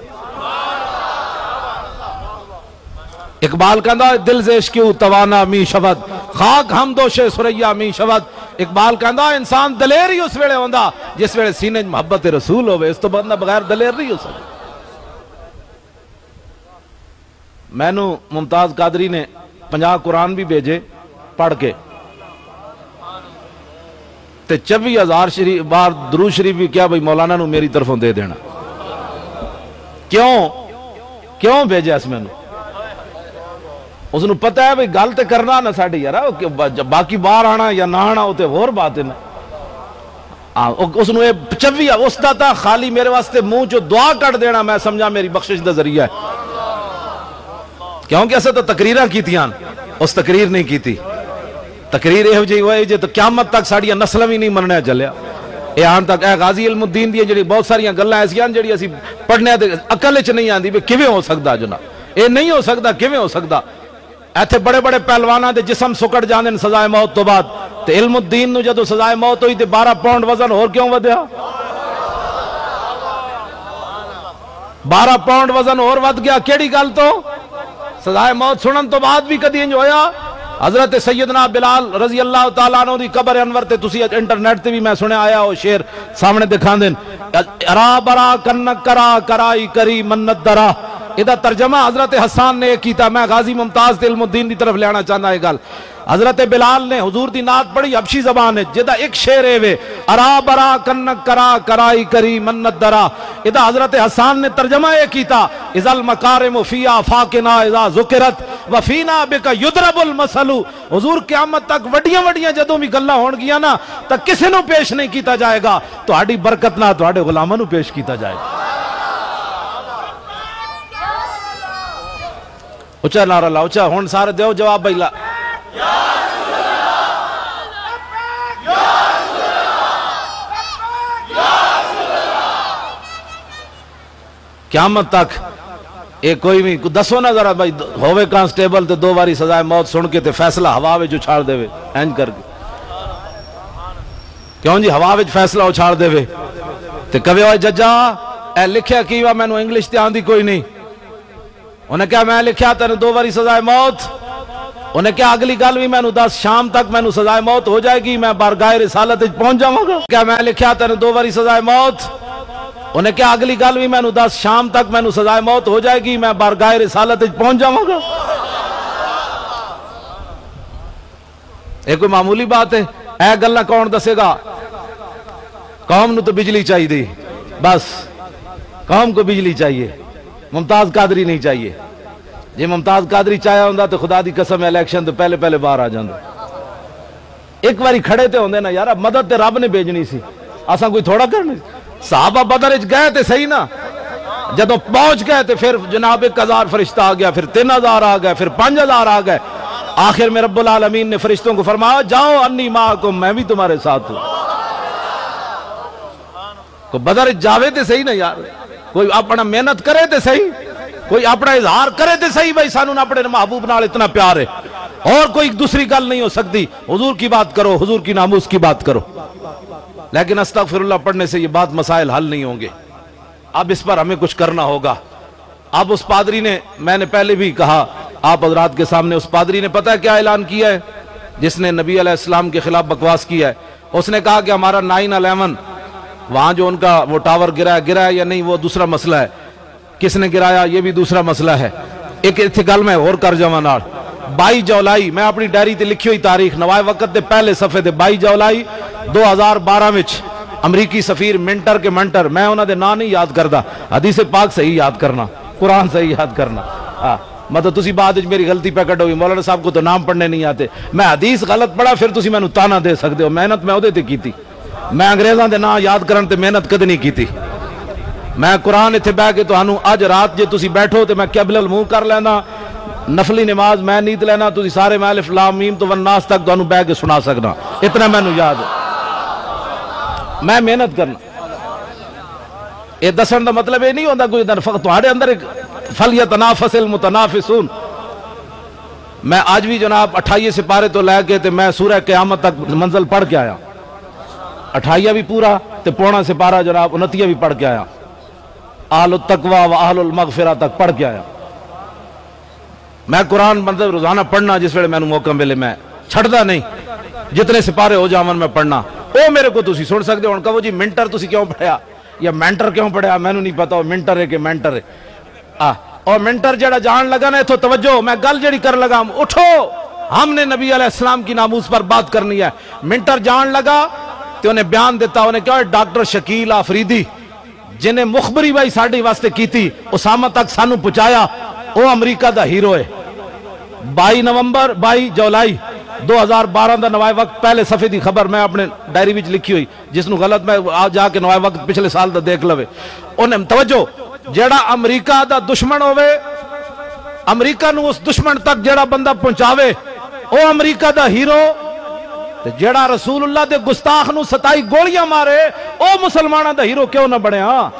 इकबाल कहता दिल से क्यों तवाना मी शबद खाक हम दोशे सुरैया मी शबद इकबाल कहता, इंसान दलेर ही उस वे आता जिस वे सीने मुहब्बत रसूल हो इस तो बंदा बगैर दलेर नहीं हो सकता मैनू मुमताज़ कादरी ने पंजा कुरान भी भेजे, पढ़ के। चौबी हज़ार शरीफ बार दरू शरीफ भी क्या, भाई मौलाना मेरी तरफों दे देना। क्यों? क्यों भेजा इस मैनू? ਉਸ ਨੂੰ ਪਤਾ ਹੈ ਵੀ ਗੱਲ ਤੇ ਕਰਨਾ ਨਾ ਸਾਡੇ ਯਾਰਾ ਬਾਕੀ ਬਾਹਰ ਆਣਾ ਜਾਂ ਨਾ ਆਣਾ ਉਹ ਤੇ ਹੋਰ ਬਾਤ ਹੈ ਉਸ ਨੂੰ ਇਹ 25 ਉਸ ਦਾ ਤਾਂ ਖਾਲੀ ਮੇਰੇ ਵਾਸਤੇ ਮੂੰਹ ਚੋਂ ਦੁਆ ਕੱਢ ਦੇਣਾ ਮੈਂ ਸਮਝਾ ਮੇਰੀ ਬਖਸ਼ਿਸ਼ ਦਾ ਜ਼ਰੀਆ ਹੈ ਕਿਉਂਕਿ ਅਸਾਂ ਤਾਂ ਤਕਰੀਰਾਂ ਕੀਤੀਆਂ ਉਸ ਤਕਰੀਰ ਨਹੀਂ ਕੀਤੀ ਤਕਰੀਰ ਇਹੋ ਜਿਹੀ ਹੋਏ ਜੇ ਤਾਂ ਕਿਆਮਤ ਤੱਕ ਸਾਡੀਆਂ ਨਸਲਾਂ ਵੀ ਨਹੀਂ ਮੰਨਣਾ ਚੱਲਿਆ ਇਹ ਆਣ ਤੱਕ ਇਹ ਗਾਜ਼ੀ ਅਲਮੁਦੀਨ ਦੀਆਂ ਜਿਹੜੀ ਬਹੁਤ ਸਾਰੀਆਂ ਗੱਲਾਂ ਐਸੀਆਂ ਜਿਹੜੀ ਅਸੀਂ ਪੜਨੇ ਤੇ ਅਕਲ 'ਚ ਨਹੀਂ ਆਂਦੀ ਵੀ ਕਿਵੇਂ ਹੋ ਸਕਦਾ ਜਨਾਬ ਇਹ ਨਹੀਂ ਹੋ ਸਕਦਾ ਕਿਵੇਂ ਹੋ ਸਕਦਾ ਇੱਥੇ बड़े बड़े पहलवाना ਦੇ जिसम ਸੁਕੜ ਜਾਂਦੇ सजाए मौत तो बाद। ਬਾਅਦ ਤੇ ਇਲਮੁਦੀਨ ਨੂੰ ਜਦੋਂ ਸਜ਼ਾਏ ਮੌਤ ਹੋਈ ਤੇ 12 ਪੌਂਡ ਵਜ਼ਨ ਹੋਰ ਕਿਉਂ ਵਧਿਆ 12 ਪੌਂਡ ਵਜ਼ਨ ਹੋਰ ਵੱਧ ਗਿਆ सजाए मौत तो? सुन तो बाद भी कदी इंज होया? हज़रत सैयदना बिलाल रज़ी अल्लाह तला कबर अनवर से इंटरनेट से भी मैं सुने आया हो शेर सामने दिखा दिन अरा बरा कन्न करा, कराई करी मन्नत दरा। ਇਹਦਾ ਤਰਜਮਾ हजरत हसान ने किया मैं गाजी मुमताज तिलमुद्दीन की तरफ लेना चाहना यह गल हजरत बिलाल ने हजूर की नात पढ़ी अबशी जबान है जिदा एक शेर है वे अरा बरा कन्नक करा कराई करी मन्नत दरा इदा हजरत हसान ने तर्जमा यह किया इजल मकारे मुफिया फाकिना इजा जुकिरत वफीना बेका युद्रबुल मसलू हजूर क्यामत तक वड्डिया वड्डिया जो भी गल्ला हो गया ना तो किसी पेश नहीं किया जाएगा तो बरकत ना गुलामों पेश किया जाएगा ला उचा हूँ सारे दो जवाब भाई ला। क्यामत तक ये कोई भी, दसो ना जरा भाई होवे कांस्टेबल तो दो बारी सजाए मौत सुन के ते फैसला हवा में उछाड़ देवे इंज करके क्यों जी, हवा में फैसला उछाड़ देवे? ते कवे जजा ए लिखिया की वा, मैनू इंग्लिश ते आंदी कोई नहीं। उन्हें क्या मैं लिखा तेन दो बारी सजाए मौत। उन्हें क्या अगली गल भी मैं दस, शाम तक मैं सजाए मौत हो जाएगी, मैं बारगाह रिसालत पहुँच जाऊँगा क्या मैं लिखा तेन दो बारी सजाए मौत। उन्हें क्या अगली गल भी मैं दस, शाम तक मैं सजाए मौत हो जाएगी, मैं बारगाह रिसालत पहुँच जाऊँगा ये कोई मामूली बात है? ए गल कौन दसेगा? कौम न तो बिजली चाहिए बस, कौम को बिजली चाहिए। मुमताज़ कादरी नहीं चाहिए। जे मुमताज़ कादरी चाहे होंगे तो खुदा की कसम इलेक्शन तो पहले पहले बाहर आ जाते एक बार खड़े तो होंगे ना, यार मदद तो रब ने भेजनी सी। असा कोई थोड़ा करनी? साहबा बदर गए तो सही ना। जो पहुँच गए तो फिर जनाब एक हज़ार फरिश्ता आ गया, फिर तीन हज़ार आ गए फिर पाँच हज़ार आ गए। आखिर में आलमीन ने फरिश्तों को फरमाया, जाओ अन्नी माँ को मैं भी तुम्हारे साथ हूँ। बदर जावे तो सही ना, यार। कोई अपना मेहनत करे तो सही, कोई अपना इजहार करे तो सही, भाई, सानू अपने महबूब नाल इतना प्यार है। और कोई दूसरी गल नहीं हो सकती। हजूर की बात करो, हजूर की नामूस की बात करो। लेकिन अस्तफिर पढ़ने से ये बात मसाइल हल नहीं होंगे। अब इस पर हमें कुछ करना होगा। अब उस पादरी ने, मैंने पहले भी कहा, आप हजरात के सामने उस पादरी ने पता है क्या ऐलान किया है? जिसने नबी इस्लाम के खिलाफ बकवास किया है। उसने कहा कि हमारा नाइन अलेवन वहाँ जो उनका वो टावर गिरा है गिरा या नहीं वो दूसरा मसला है। किसने गिराया ये भी दूसरा मसला है। एक इतने गल मैं होर कर जावा नाल। बाई जुलाई मैं अपनी डायरी से लिखी हुई तारीख नवाए वक्त के पहले सफे से बाई जुलाई दो हज़ार बारह में अमरीकी सफीर मिंटर के मंटर मैं उन्होंने ना नहीं याद करता हदीस पाक सही याद करना कुरान सही याद करना। आ, मतलब तुसी बाद मेरी गलती पैकट होगी मौलाना साहब को तो नाम पढ़ने नहीं आते। मैं हदीस गलत पढ़ा फिर तुम मैं ताना दे सकते हो। मेहनत मैं वो की थी। मैं अंग्रेजा के ना याद कर मेहनत कद नहीं की मैं कुरान इतने बह के तहूँ अज रात जो तुम बैठो तो मैं कैबल मूह कर लेना नफली नमाज़ मैं नीत लेना तुम सारे मैं अलिफ्लामीम तो वन्नास तक तुम बह के सुना सकना इतना मैं याद है। मैं मेहनत करना। यह दस का मतलब यह नहीं होता कुछ थोड़े अंदर एक फल या मुतना फिसून मैं आज भी जनाब अठाइए सिपारे तो लैके तो मैं सूर्य क्यामत तक मंजिल पढ़ के आया। अठाइया भी पूरा तो पौना सिपारा जनाब उनतिया भी पढ़ के आया। आल तकवा व आहल मगफिरा तक पढ़ के आया। मैं कुरान मतलब रोज़ाना पढ़ना, जिस वे मैं मौका मिले, मैं छड़दा नहीं। जितने सिपारे हो जावन मैं पढ़ना। वो मेरे को तुम सुन सकते हो कहो, जी, मिंटर तुम क्यों पढ़िया? या मैंटर क्यों पढ़िया? मैनू नहीं पता मिंटर है कि मैंटर है? आ, और मिंटर जरा जान लगा ना इतो तवज्जो, मैं गल जड़ी कर लगा, उठो। हमने नबी अलैहिस्सलाम की नामूस पर बात करनी है। मिंटर जान लगा तो उन्हें बयान दिता, उन्हें कहा, डॉक्टर शकील आफरीदी, जिन्हें मुखबरी भाई साड़ी वास्ते की उसामा तक सानू पहुँचाया वो अमरीका का हीरो है। 22 नवंबर 22 जुलाई 2012 का नवाए वक्त पहले सफे की खबर मैं अपने डायरी में लिखी हुई, जिसनु गलत मैं आ जाके नवाए वक्त पिछले साल का देख लवे। उन्हें तवज्जो जेड़ा अमरीका का दुश्मन होवे, अमरीका उस दुश्मन तक जेड़ा बंदा पहुंचावे वो अमरीका का हीरो ਤੇ ਜਿਹੜਾ ਰਸੂਲullah ਦੇ ਗੁਸਤਾਖ ਨੂੰ 27 ਗੋਲੀਆਂ ਮਾਰੇ ਉਹ ਮੁਸਲਮਾਨਾਂ ਦਾ ਹੀਰੋ ਕਿਉਂ ਨਾ ਬਣਿਆ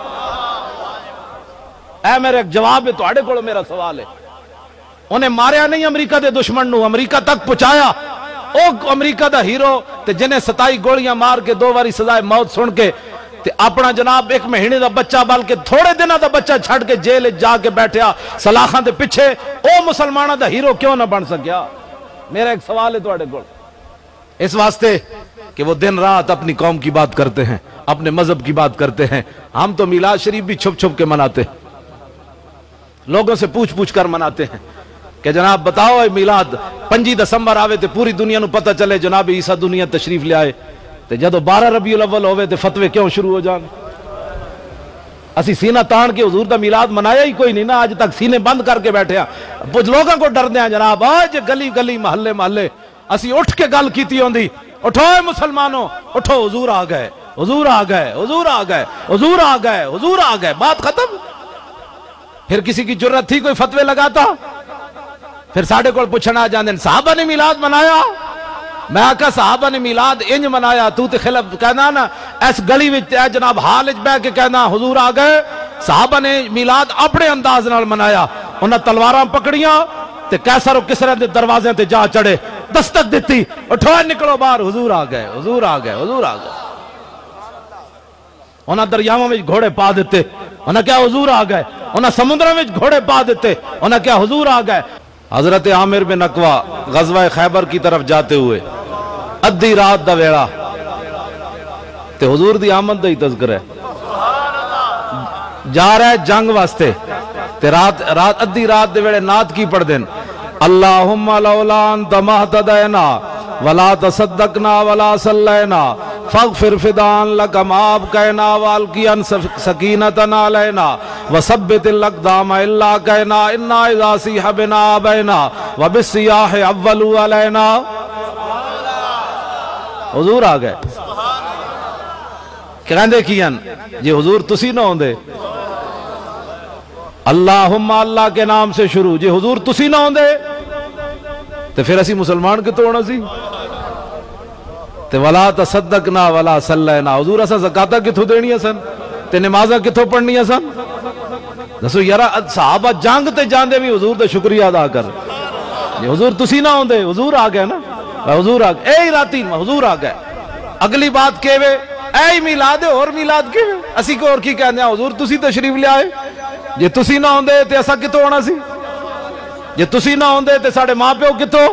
ਐ ਮੇਰੇ ਜਵਾਬ ਹੈ ਤੁਹਾਡੇ ਕੋਲ ਮੇਰਾ ਸਵਾਲ ਹੈ ਉਹਨੇ ਮਾਰਿਆ ਨਹੀਂ ਅਮਰੀਕਾ ਦੇ ਦੁਸ਼ਮਣ ਨੂੰ ਅਮਰੀਕਾ ਤੱਕ ਪਹੁੰਚਾਇਆ ਉਹ ਅਮਰੀਕਾ ਦਾ ਹੀਰੋ ਤੇ ਜਿਹਨੇ 27 ਗੋਲੀਆਂ ਮਾਰ ਕੇ ਦੋ ਵਾਰੀ ਸਜ਼ਾਏ ਮੌਤ ਸੁਣ ਕੇ ਤੇ ਆਪਣਾ ਜਨਾਬ ਇੱਕ ਮਹੀਨੇ ਦਾ ਬੱਚਾ ਬਲ ਕੇ ਥੋੜੇ ਦਿਨਾਂ ਦਾ ਬੱਚਾ ਛੱਡ ਕੇ ਜੇਲ੍ਹ ਵਿੱਚ ਜਾ ਕੇ ਬੈਠਿਆ ਸਲਾਖਾਂ ਦੇ ਪਿੱਛੇ ਉਹ ਮੁਸਲਮਾਨਾਂ ਦਾ ਹੀਰੋ ਕਿਉਂ ਨਾ ਬਣ ਸਕਿਆ ਮੇਰਾ ਇੱਕ ਸਵਾਲ ਹੈ ਤੁਹਾਡੇ ਕੋਲ इस वास्ते कि वो दिन रात अपनी कौम की बात करते हैं, अपने मज़हब की बात करते हैं। हम तो मिलाद शरीफ भी छुप छुप के मनाते हैं। लोगों से पूछ पूछ कर मनाते हैं कि जनाब बताओ मिलाद, पंजी दसंबर आवे तो पूरी दुनिया पता चले, जनाब ईसा दुनिया तशरीफ़ आए। तो जब बारह रबी अव्वल होवे तो फतवे क्यों शुरू हो जाए असी सीना तान के हजूर का मिलाद मनाया ही कोई नहीं ना, आज तक सीने बंद करके बैठे हैं कुछ लोगों को डरते हैं जनाब, आज गली गली, महल्ले महल्ले। ਅਸੀਂ ਉੱਠ ਕੇ ਗੱਲ ਕੀਤੀ ਹੁੰਦੀ ਉਠੋ मुसलमानों उठो हुजूर आ गए हुजूर आ गए हुजूर आ गए हुजूर आ गए हुजूर आ गए बात खत्म फिर किसी की जरूरत थी कोई फतवे लगाता फिर साढ़े को पूछना जाते साहबा ने मिलाद मनाया मैं आखा साहबा ने मिलाद इंज मनाया तू तो खिलाफ कहना ना इस गली में जनाब हाल बह के कहना हजूर आ गए साहबा ने मिलाद अपने अंदाज न मनाया उन्हें तलवार पकड़िया ते कैसर किसरे दे दरवाजे ते जा चढ़े, दस्तक दी उठो, निकलो बाहर, हजूर आ गए, हजूर आ गए, हजूर आ गए। उन्हें दरियावों घोड़े पा दिते, उन्हें क्या हजूर आ गए? उन्हें समुद्र में घोड़े पा दिते, उन्हें क्या हजूर आ गए? हज़रत आमिर बिन नकवा गजवा खैबर की तरफ़ जाते हुए, अद्धी रात का वेड़ा ते हजूर की आमद का ही तस्कर है। जा रहा है जंग वास्ते रात रात अद्धी रात वेड़े नात की पढ़ते हैं अल्लाहुम्मा लौलान तमहतदैना वला तसद्दकना, वला सल्लैना फगफिर फिदान लकम आप कहना, वाल की अन सकीनतन अलैना वसब्बित लकदाम इल्ला कहना, इन्ना इजासी हबिना बैना व बिसियाह अव्वलु अलैना। हुजूर आ गए। कहंदे कियन? जे हुजूर, तुसी ना होंदे। अल्लाहुम्मा अल्लाह के नाम से शुरू। जे हुजूर, तुसी ना होंदे। तो फिर असं मुसलमान कितों होना सी तो वला तसदक ना, वला सल ना। हजूर, असा जकाता कितों देनिया सन? तो नमाजा कितों पढ़निया सन? दसो, यार, साहबा जंग ते जाते भी हजूर का शुक्रिया अदा कर। हजूर तुम ना आते हजूर आ गए ना? हजूर आ गए। यही राती हजूर आ गए। अगली बात के वे ऐ मिलाद, और मिलाद के असी को और की कहने हजूर तुम तशरीफ़ लिया जे तुम ना आते असा कितों आना सी? जे तुसी ना होंगे तो साढ़े माँ प्यो कितों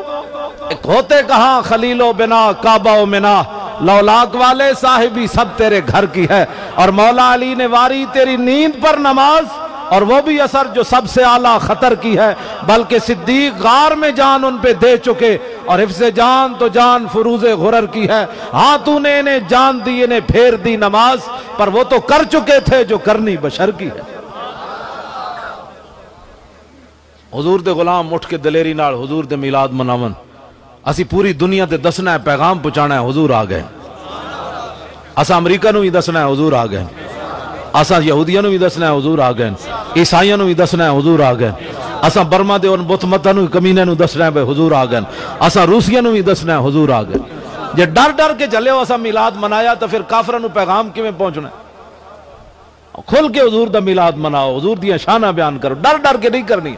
होते कहा? खलीलो बिना, काबाओ मिना। लौलाक वाले साहिबी सब तेरे घर की है। और मौला अली ने वारी तेरी नींद पर नमाज़, और वो भी असर जो सबसे आला खतर की है। बल्कि सिद्दीक गार में जान उन पे दे चुके, और हिफ्स जान तो जान फरूज़े गुरर की है। हाँ तूने इन्हें जान दी, इन्हें फेर दी नमाज़, पर वो तो कर चुके थे जो करनी बशर की है। हजूर दे गुलाम उठ के दलेरी हजूर दे मिलाद मनावन। असी पूरी दुनिया ते दसना है, पैगाम पहुंचाना है, हजूर आ गए। असा अमरीका भी दसना है, हजूर आ गए। असा यहूदिया भी दसना है, हजूर आ गए। ईसाइया भी दसना है, हजूर आ गए। असा बर्मा के बुत मता कमीने दसना है हजूर आ गए। असा रूसिया भी दसना है, हजूर आ गए। जे डर डर के चले असा मिलाद मनाया तो फिर काफर पैगाम कि पहुँचना खुल के हजूर का मिलाद मनाओ, हजूर दिया शाना बयान करो। डर डर के नहीं करनी।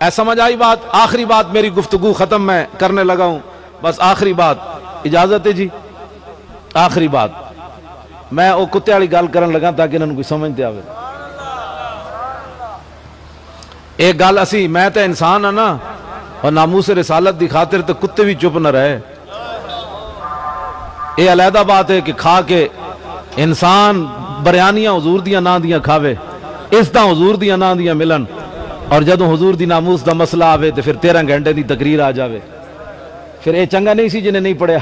समझ आई बात? आखिरी बात मेरी गुफ्तगु खत्म मैं करने लगा हूँ। बस आखिरी बात। इजाज़त है जी? आखिरी बात। मैं वो कुत्ते वाली गल कर लगा ताकि इन्होंने कोई समझते आवे। एक गल असी, मैं तो इंसान हाँ ना, और नामू से रिसालत की खातिर तो कुत्ते भी चुप न रहे। ये अलहदा बात है कि खा के इंसान बरियानियाँ, हजूर दिया ना दिया खावे। इस तरह हजूर दिया ना दिया मिलन। और जो हजूर की नामूस का मसला आवे तो फिर तेरह घंटे की तकरीर आ जाए फिर यह चंगा नहीं सी जिन्हें नहीं पढ़िया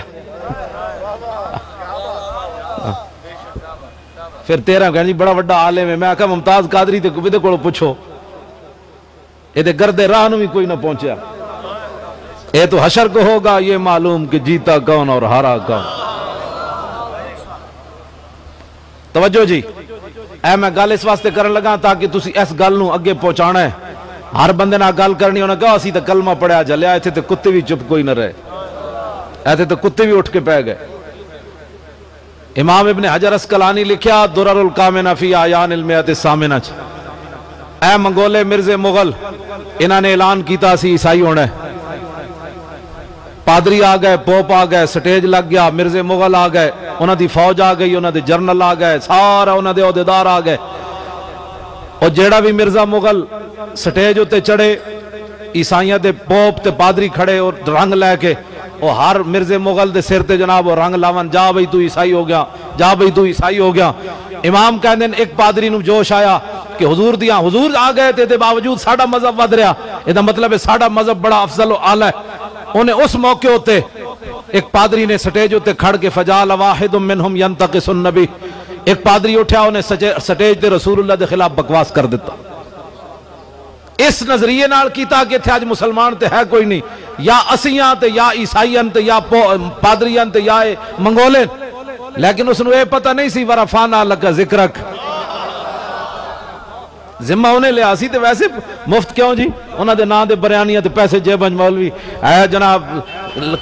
फिर तेरह घंटे बड़ा व्डा आले में मैं आखा, मुमताज़ कादरी तो को पुछो ये गर्दे राह भी कोई ना पहुँचा ये तो हशर को होगा, ये मालूम कि जीता कौन और हारा कौन। तवज्जो जी, ऐ मैं गल इस वास्ते कर लगा ताकि इस गल अगे पहुंचाना है। हर बंदे गल करनी, उन्हें कहा, असि तो कलमा पढ़िया जलिया इतने तो कुत्ते भी चुप कोई ना रहे। ऐसे तो कुत्ते भी उठ के पै गए। इमाम इबन हजर अस्कलानी लिखा दुररुल कामिना फ़ी आयान इल्मियत सामिना ए मंगोले मिर्जे मुगल इन्होंने ऐलान किया ईसाई होना पादरी आ गए, पोप आ गए, स्टेज लग गया, मिर्जे मुगल आ गए उन्होंने फौज आ गई उन्होंने जरनल आ गए, सारा उन्होंने अहदेदार आ गए। और जेड़ा भी मिर्ज़ा मुगल स्टेज उत्ते चढ़े, ईसाइया के पोप ते पादरी खड़े और रंग लैके वो हर मिर्जे मुगल के सिर ते जनाब वो रंग लावन, जा बई तू ईसाई हो गया, जा बई तू ईसाई हो गया। इमाम कहते एक पादरी जोश आया कि हजूर दिया, हजूर आ गए थे बावजूद साडा मज़हब वध रहा। यह मतलब है साडा मज़हब बड़ा अफजल आला है। उन्हें उस मौके उत्ते एक पादरी ने स्टेज उत्ते खड़ के, फजाल वाहिद मिनहुम यंतक सुन नबी। एक पादरी उठा उन्हें स्टेज ते रसूलुल्लाह के खिलाफ बकवास कर दिता। इस नज़रिए किया कि इतने अज मुसलमान तो है कोई नहीं। या असिया या ईसाईन या पादरियन या मंगोले। लेकिन उसने ये पता नहीं सी वराफाना लगा जिक्रक जिम्मा उन्हें लिया तो वैसे मुफ़्त क्यों जी? उन्होंने ना दे बरियानिया पैसे जेबंज मौलवी। है जनाब,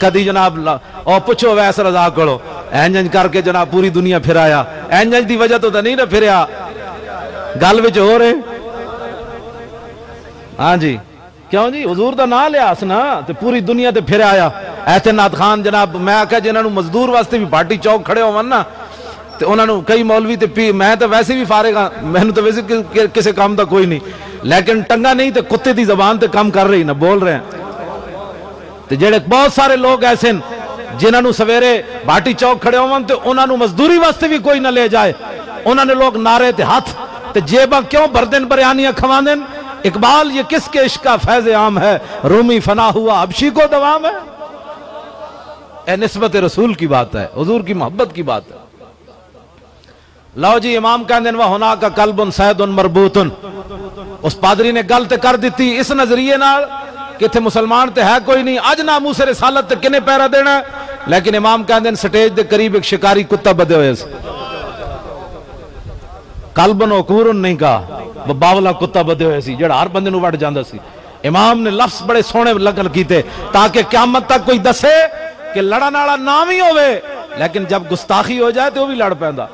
कदी जनाब और पुछो वैस रजा करो इंज करके जनाब पूरी दुनिया फिर आया इंज की वजह तो, नहीं ना फिर गल हो रहे हाँ। जी। क्यों जी? हजूर का ना लिया ना पूरी दुनिया ते फिर आया। ऐसे नाथ खान जनाब मैं आख्या जिन्होंने मजदूर वास्ते भी पार्टी चौक खड़े हो ना तो उन्होंने कई मौलवी ते पी मैं तो वैसे भी फारेगा मैंने तो वैसे किसी काम का कोई नहीं। लेकिन टंगा नहीं तो कुत्ते की जबान ते काम कर रही ना बोल रहे हैं। तो जेड़े बहुत सारे लोग ऐसे जिन्होंने सवेरे भाटी चौक खड़े हो तो उन्होंने मजदूरी वास्ते भी कोई ना ले जाए। उन्होंने लोग नारे ते हाथ, ते जेबा क्यों भरदन बरियानियाँ खवा देन इकबाल, ये किसके इश्क का फैज आम है? रूमी फना हुआ, अबशी को दवाम है? ए नस्बत रसूल की बात है, हजूर की मोहब्बत की बात है। लो जी, इमाम कहते वह होना का कलबुन सैदुन मरबूतन। उस पादरी ने गलत कर दी इस नज़रिए कि मुसलमान तो है कोई नहीं। अज ना मूसे रिसालत किने पैरा देना लेकिन इमाम कहते स्टेज के करीब एक शिकारी कुत्ता बदे हुए कलबन ओकूर नहीं कहा बदे हुए सी जड़ा हर बंदे वट जाता सी। इमाम ने लफ्स बड़े सोहने लगन किए ताकि क्यामत तक कोई दसे कि लड़न वाला नाम ही हो लेकिन जब गुस्ताखी हो जाए तो वह भी लड़ पैदा।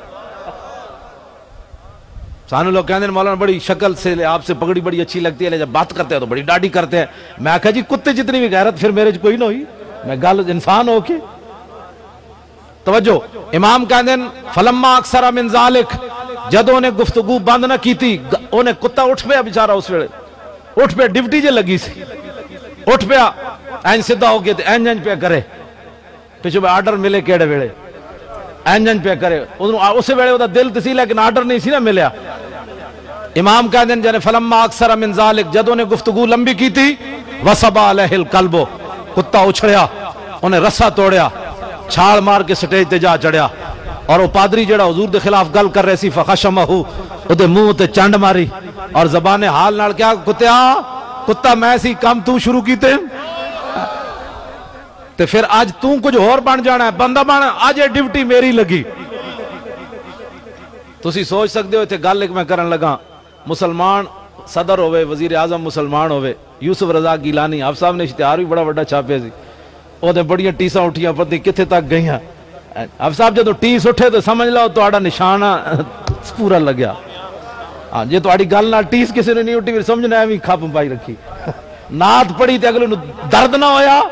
सानू लोग कहते हैं मौलाना, बड़ी शक्ल से आपसे पगड़ी बड़ी अच्छी लगती है जब बात करते हैं तो बड़ी डाडी करते हैं। मैं आख्या जी, कुत्ते जितनी भी गैरत, फिर मेरे च कोई ना हुई। मैं गल इंसान हो के तवज्जो, इमाम कहते फलम्मा अक्सर अमिन जालिक, जद उन्हें गुफ्तगु बंद ना की उन्हें कुत्ता उठ पाया बेचारा उस वे उठ पे डिप्टी जे लगी सी। उठ पाया एंज सीधा हो गया एंज एंज पे करे। पिछू आर्डर मिले केड़े वेले। एंज एंज पे करे। उस वे दिल तो सी लेकिन आर्डर नहीं सी ना मिलया। इमाम कहते जने फलम्मा अक्सर अमिन जालिक, जद उन्हें गुफ्तगु लंबी की वसबा अलहिल कलबो, कुत्ता उछड़िया, उन्हें रस्सा तोड़िया। छाल मार के स्टेज ते जा चढ़िया। और वो पादरी जरा हजूर के खिलाफ गल कर रहे फकाशम हूँ मुँह उ चंड मारी। और जबान हाल ना क्या कुत्या कुत्ता, मैं सी, काम तू शुरू किते। ते फिर आज तू कुछ होर बन जाना है, बंदा बन, आज ये ड्यूटी मेरी लगी। तुसी सोच सकते हो इतने गल एक मैं करन लगा। मुसलमान सदर होवे वज़ीर आज़म मुसलमान होवे, यूसुफ रजा गिलानी, आप साहब ने इश्तेहार भी बड़ा वाला छापे से। ਉਹਦੇ ਬੜੀਆਂ ਟੀਸਾਂ ਉੱਠੀਆਂ ਪਤੀ ਕਿੱਥੇ ਤੱਕ ਗਈਆਂ ਆਪ ਸਾਹਿਬ ਜਦੋਂ ਟੀਸ ਉੱਠੇ ਤਾਂ ਸਮਝ ਲਓ ਤੁਹਾਡਾ ਨਿਸ਼ਾਨਾ ਪੂਰਾ ਲੱਗਿਆ ਹਾਂ ਜੇ ਤੁਹਾਡੀ ਗੱਲ ਨਾਲ ਟੀਸ ਕਿਸੇ ਨੇ ਨਹੀਂ ਉੱਠੀ ਫਿਰ ਸਮਝਣਾ ਐਵੇਂ ਖੱਪ ਪਾਈ ਰੱਖੀ ਨਾਤ ਪੜੀ ਤੇ ਅਗਲੇ ਨੂੰ ਦਰਦ ਨਾ ਹੋਇਆ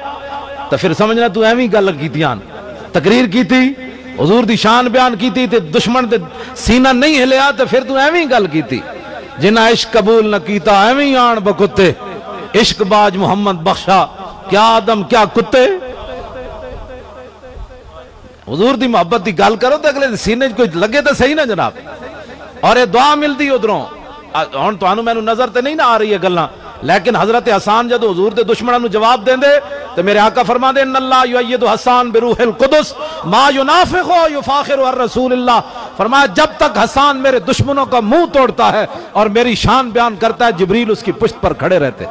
ਤਾਂ ਫਿਰ ਸਮਝਣਾ ਤੂੰ ਐਵੇਂ ਗੱਲ ਕੀਤੀਆਂ ਤਕਰੀਰ ਕੀਤੀ ਹਜ਼ੂਰ ਦੀ ਸ਼ਾਨ ਬਿਆਨ ਕੀਤੀ ਤੇ ਦੁਸ਼ਮਣ ਤੇ ਸੀਨਾ ਨਹੀਂ ਹਿਲਿਆ ਤੇ ਫਿਰ ਤੂੰ ਐਵੇਂ ਗੱਲ ਕੀਤੀ ਜਿਨ੍ਹਾਂ ਇਸ਼ਕ ਕਬੂਲ ਨਾ ਕੀਤਾ ਐਵੇਂ ਹੀ ਆਣ ਬਕੁੱਤੇ ਇਸ਼ਕ ਬਾਜ ਮੁਹੰਮਦ ਬਖਸ਼ਾ क्या आदम, क्या कुत्ते? हजूर की मोहब्बत की गल करो तो अगले सीने कोई लगे तो सही ना, जनाब। और ये दुआ मिलती उधरों। हूँ तो मैं नज़र तो नहीं ना आ रही है गल् लेकिन हज़रत हसान जो हजूर के दुश्मनों जवाब देंगे तो मेरे आका फरमा दे हसान बिरूहिल कुदस, मा युनाफिक हो युफाखिर रसूल फरमाया, जब तक हसान मेरे दुश्मनों का मुँह तोड़ता है और मेरी शान बयान करता है, जबरील उसकी पुष्ट पर खड़े रहते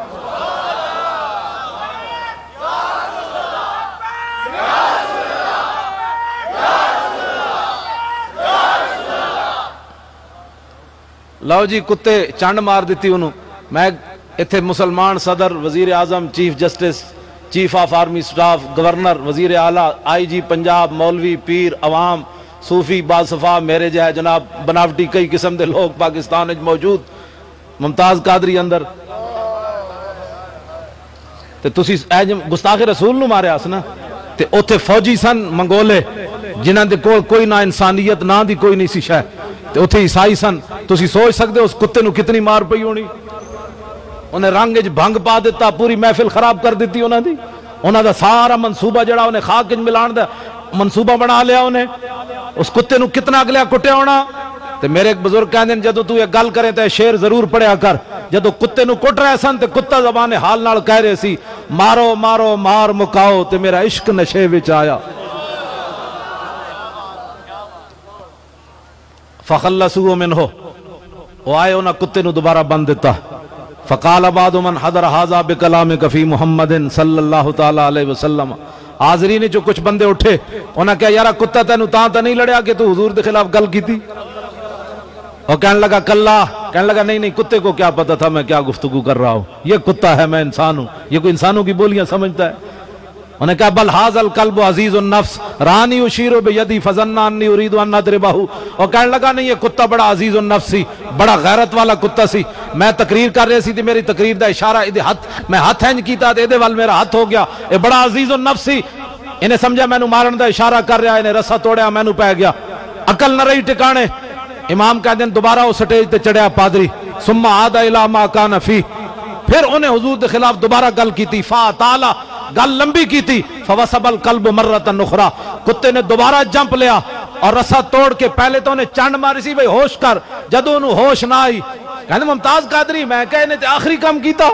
ਲਓ ਜੀ ਕੁੱਤੇ ਚੰਡ ਮਾਰ ਦਿੱਤੀ ਉਹਨੂੰ ਮੈਂ ਇੱਥੇ ਮੁਸਲਮਾਨ ਸਦਰ ਵਜ਼ੀਰ ਆਜ਼ਮ chief justice chief of army staff governor ਵਜ਼ੀਰ ਆਲਾ ਆਈਜੀ पंजाब मौलवी पीर आवाम सूफी बासफा मेरे जहा जनाब बनावटी कई किस्म के लोग पाकिस्तान मौजूद मुमताज़ कादरी अंदर ਤੇ ਤੁਸੀਂ ਇਹ ਗੁਸਤਾਖੇ ਰਸੂਲ ਨੂੰ ਮਾਰਿਆ ਸੀ ਨਾ ਤੇ ਉੱਥੇ ਫੌਜੀ ਸਨ ਮੰਗੋਲੇ ਜਿਨ੍ਹਾਂ ਦੇ ਕੋਲ ਕੋਈ ਨਾ ਇਨਸਾਨੀਅਤ ਨਾ ਦੀ ਕੋਈ ਨਹੀਂ ਸੀ ਸ਼ਾਇਦ ਤੇ ਉੱਥੇ ਈਸਾਈ ਸਨ ਤੁਸੀਂ ਸੋਚ ਸਕਦੇ ਹੋ ਉਸ ਕੁੱਤੇ ਨੂੰ ਕਿਤਨੀ ਮਾਰ ਪਈ ਹੋਣੀ ਉਹਨੇ ਰੰਗ ਵਿੱਚ ਭੰਗ ਪਾ ਦਿੱਤਾ ਪੂਰੀ ਮਹਿਫਿਲ ਖਰਾਬ ਕਰ ਦਿੱਤੀ ਉਹਨਾਂ ਦੀ ਉਹਨਾਂ ਦਾ ਸਾਰਾ ਮਨਸੂਬਾ ਜਿਹੜਾ ਉਹਨੇ ਖਾਕ ਵਿੱਚ ਮਿਲਾਣ ਦਾ ਮਨਸੂਬਾ ਬਣਾ ਲਿਆ ਉਹਨੇ ਉਸ ਕੁੱਤੇ ਨੂੰ ਕਿਤਨਾ ਅਗਲਿਆ ਕੁੱਟਿਆ ਹੋਣਾ ਤੇ ਮੇਰੇ ਇੱਕ ਬਜ਼ੁਰਗ ਕਹਿੰਦੇ ਨੇ ਜਦੋਂ ਤੂੰ ਇਹ ਗੱਲ ਕਰੇ ਤਾਂ ਸ਼ੇਰ ਜ਼ਰੂਰ ਪੜਿਆ ਕਰ ਜਦੋਂ ਕੁੱਤੇ ਨੂੰ ਕੁੱਟ ਰਹੇ ਸਨ ਤੇ ਕੁੱਤਾ ਜ਼ਬਾਨੇ ਹਾਲ ਨਾਲ ਕਹਿ ਰਹੇ ਸੀ ਮਾਰੋ ਮਾਰੋ ਮਾਰ ਮੁਕਾਓ ਤੇ ਮੇਰਾ ਇਸ਼ਕ ਨਸ਼ੇ ਵਿੱਚ ਆਇਆ फखल्लसू मिन हो वो आए उन्हें कुत्ते ने दोबारा बंद दिता फ़काल आबाद मन हदर हाजा बेकलाम कफ़ी मोहम्मद सल्लल्लाहु अलैहि वसल्लम हाजरी ने जो कुछ बंदे उठे उन्हें क्या यार कुत्ता तेन ता तो नहीं लड़िया कि तू हजूर के खिलाफ गल की थी और कहने लगा कल्ला कहने लगा नहीं नहीं कुत्ते को क्या पता था मैं क्या गुफ्तगु कर रहा हूँ ये कुत्ता है मैं इंसान हूँ ये कोई इंसानों की बोलियाँ समझता है उन्हें कहा बल हाजल कल्ब अज़ीज़ नफ्स रानी उशीर बेयदी फजन्ना उरीद बाहू और कहने लगा नहीं ये कुत्ता बड़ा अज़ीज़ नफ्स सी बड़ा गैरत वाला कुत्ता सी मैं तकरीर कर रही थी मेरी तकरीर का इशारा हथ मैं हथ इंज किया तो ये वाल मेरा हथ हो गया ये बड़ा अज़ीज़ नफ्स सी इन्हें समझा मैं मारन का इशारा कर रहा इन्हें रस्सा तोड़िया मैनू पै गया अकल न रही टिकाने इमाम कह दिन दोबारा उस स्टेज पर चढ़िया पादरी सुम्मा आदा इलामा का नफी फिर उन्हें हजूर के खिलाफ दोबारा गल की फा ताला गल लंबी की थी। फवसबल कल्ब मर्रत नुखरा कुत्ते ने दोबारा जंप लिया और रस्सा तोड़ के पहले तो उन्हें चंड मारी सी, भाई, होश कर। जदों होश ना आई कहते मुमताज़ कादरी, मैं कहने आखिरी काम किया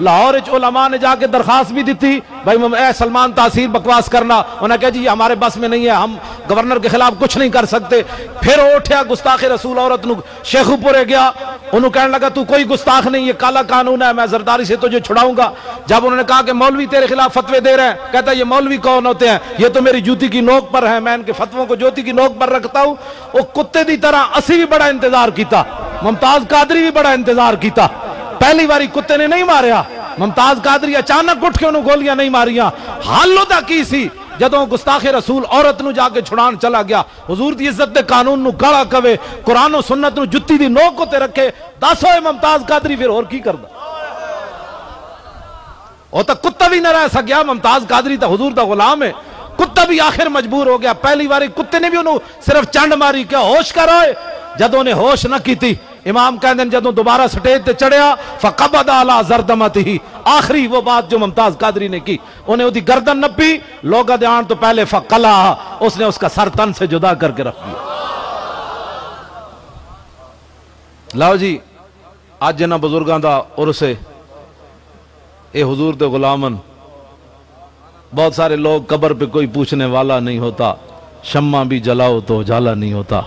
लाहौर उलमा ने जाके दरखास्त भी दी थी भाई ए सलमान तासीर बकवास करना। उन्हें कहा, जी हमारे बस में नहीं है, हम गवर्नर के खिलाफ कुछ नहीं कर सकते। फिर उठा गुस्ताख रसूल औरत शेखुपुरे गया। उन्होंने कहने लगा, तू कोई गुस्ताख नहीं ये काला कानून है, मैं जरदारी से तुझे छुड़ाऊँगा। जब उन्होंने कहा कि मौलवी तेरे खिलाफ फतवे दे रहे हैं, कहता ये मौलवी कौन होते हैं? ये तो मेरी जूती की नोक पर है, मैं इनके फतवों को ज्योति की नोक पर रखता हूँ। वो कुत्ते की तरह असी भी बड़ा इंतज़ार किया मुमताज़ कादरी भी बड़ा इंतज़ार किया पहली बारी कुत्ते ने नहीं मारिया। मुमताज़ कादरी अचानक उठ के उन्होंने गोलियाँ नहीं मारिया। हालोदा की सी। ਜਦੋਂ ਗੁਸਤਾਖੇ ਰਸੂਲ ਔਰਤ ਨੂੰ ਜਾ ਕੇ ਛੁਡਾਣ ਚਲਾ ਗਿਆ ਹਜ਼ੂਰ ਦੀ ਇੱਜ਼ਤ ਦੇ ਕਾਨੂੰਨ ਨੂੰ ਗਾਲਾ ਕਵੇ ਕੁਰਾਨ और सुन्नत ਨੂੰ ਜੁੱਤੀ ਦੀ ਨੋਕ ਉਤੇ ਰੱਖੇ ਦੱਸ ਹੋਏ ਮੁਮਤਾਜ਼ ਕਾਦਰੀ ਫਿਰ ਹੋਰ ਕੀ ਕਰਦਾ ਉਹ ਤਾਂ ਕੁੱਤਾ ਵੀ ਨਾ ਰਹਿ ਸਕਿਆ ਮੁਮਤਾਜ਼ ਕਾਦਰੀ ਤਾਂ ਹਜ਼ੂਰ ਦਾ ਗੁਲਾਮ ਹੈ ਕੁੱਤਾ ਵੀ ਆਖਿਰ ਮਜਬੂਰ ਹੋ ਗਿਆ ਪਹਿਲੀ ਵਾਰੀ ਕੁੱਤੇ ਨੇ ਵੀ ਉਹਨੂੰ ਸਿਰਫ ਚੰਡ ਮਾਰੀ ਕਿ ਹੋਸ਼ ਕਰ ਓਏ ਜਦੋਂ ਨੇ ਹੋਸ਼ ਨਾ ਕੀਤੀ इमाम कहते जो दोबारा स्टेज पर चढ़िया फकबद आला जरदमत ही। आखिरी वो बात जो मुमताज़ कादरी ने की, उन्हें उसकी गर्दन नपी लोग आने तो पहले फकला, उसने उसका सर तन से जुदा करके रख दिया। लाओ जी अज इन्ह बजुर्गों का उर्स है ये हजूर के गुलामन, बहुत सारे लोग कबर पे कोई पूछने वाला नहीं होता, शम्मा भी जलाओ तो उजाला नहीं होता।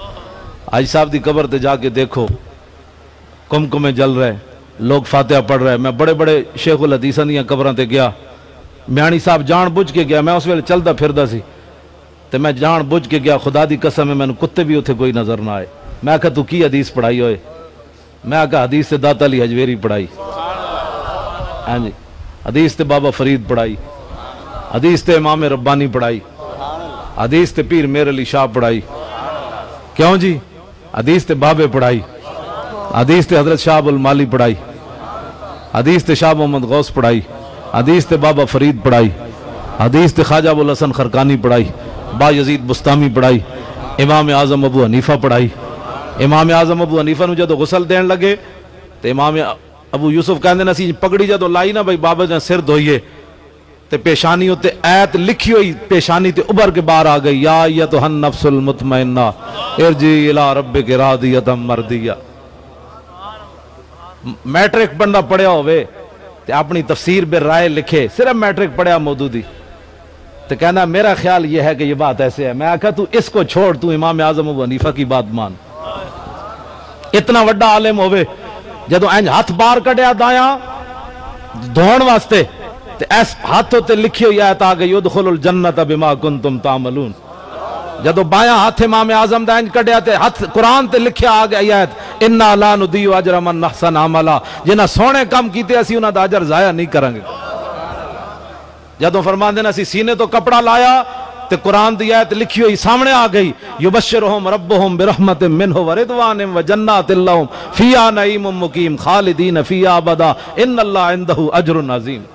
आज साहब की कबर ते जाके देखो कुमकुमे जल रहे, लोग फातिहा पढ़ रहे। मैं बड़े बड़े शेख उल हदीसा दिया कबर से गया। म्याणी साहब जान बुझ के गया। मैं उस वे चलता फिर तो मैं जान बुझ के गया, खुदा की कसम है, मैंने कुत्ते भी उत्थे कोई नज़र ना आए। मैं आखा, तू की हदीस पढ़ाई होए मैं आख, हदीस से दाता अली हजवेरी पढ़ाई। हाँ जी। हदीस से बाबा फरीद पढ़ाई। हदीस से इमाम रब्बानी पढ़ाई। हदीस से पीर मेर अली शाह पढ़ाई। क्यों जी? हदीस से बाबे पढ़ाई। हदीस ते हज़रत शाह अबुल माली पढ़ाई, हदीस ते शाह मोहम्मद गौस पढ़ाई, हदीस ते बाबा फरीद पढ़ाई, हदीस ते ख्वाजा अबुल हसन खरकानी पढ़ाई, बा यजीद बुस्तामी पढ़ाई, इमाम आज़म अबू हनीफा पढ़ाई। इमाम आज़म अबू हनीफा जो तो गुसल देन लगे तो इमाम अबू यूसुफ कहते असी पगड़ी जो तो लाई ना, भाई बाबा ने सिर धोइए। तो पेशानी उत्ते ऐत लिखी हुई, पेशानी तो उभर के बाहर आ गई, या तो हन नफसुल मुतमैना इरजी इला रब के राह दिया मर दिया मैट्रिक बंदा पढ़िया हो अपनी तफसीर बे राय लिखे, सिर्फ़ मैट्रिक पढ़िया ਪੜਿਆ तो कहना मेरा ख्याल यह है कि यह बात ऐसे है। मैं आखा, तू इसको छोड़, तू इमाम आज़म वनीफा की बात मान। इतना व्डा आलिम होवे जो इंज हथ बार कटिया दाया धोन वास्ते, ते ऐस हाथ उत्ते लिखी हुई आयत आ गई उद खुल जन्नत बिमा कुन तुम तामलून। जो बाया हाथ इमाम आज़म दुरान से लिखा आ गया इना जिन्हें सोहने काम किए अजर जया नहीं करा जो फरमा देने सीने तो कपड़ा लाया, ते कुरान की आयत लिखी हुई सामने आ गई यु बशर होम रब होम बिरहमत मिन हो वरिदवान जन्ना तिल्ला फिया नईम मुकीम खालिदीन फिया बदा इन अल्लाह इंदू अजर नजीम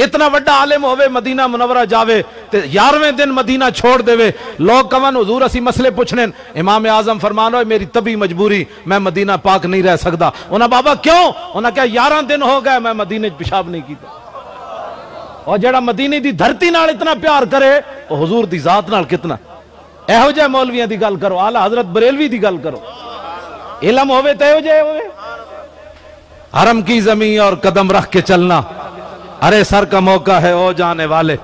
इतना बड़ा आलिम होवे मदीना मुनवरा जावे ते यारवें दिन मदीना छोड़ देवे लोग कवन हुजूर असी मसले पूछने इमाम आजम फरमान हो मेरी तभी मजबूरी मैं मदीना पाक नहीं रह सकता उन्हें बाबा क्यों उन्हें क्या यारह दिन हो गए मैं मदीने पेशाब नहीं किया और जड़ा मदीने की धरती नाल इतना प्यार करे वो हुजूर की जात नाल कितना ਇਹੋ ਜਿਹੇ ਮੌਲਵੀਆਂ ਦੀ ਗੱਲ ਕਰੋ ਆਲਾ ਹਜ਼ਰਤ ਬਰੇਲਵੀ ਦੀ ਗੱਲ ਕਰੋ इलम होवे तो ਇਹੋ ਜਿਹੇ ਹੋਵੇ हरम की जमीन और कदम रख के चलना अरे सर का मौका है, ओ जाने वाले।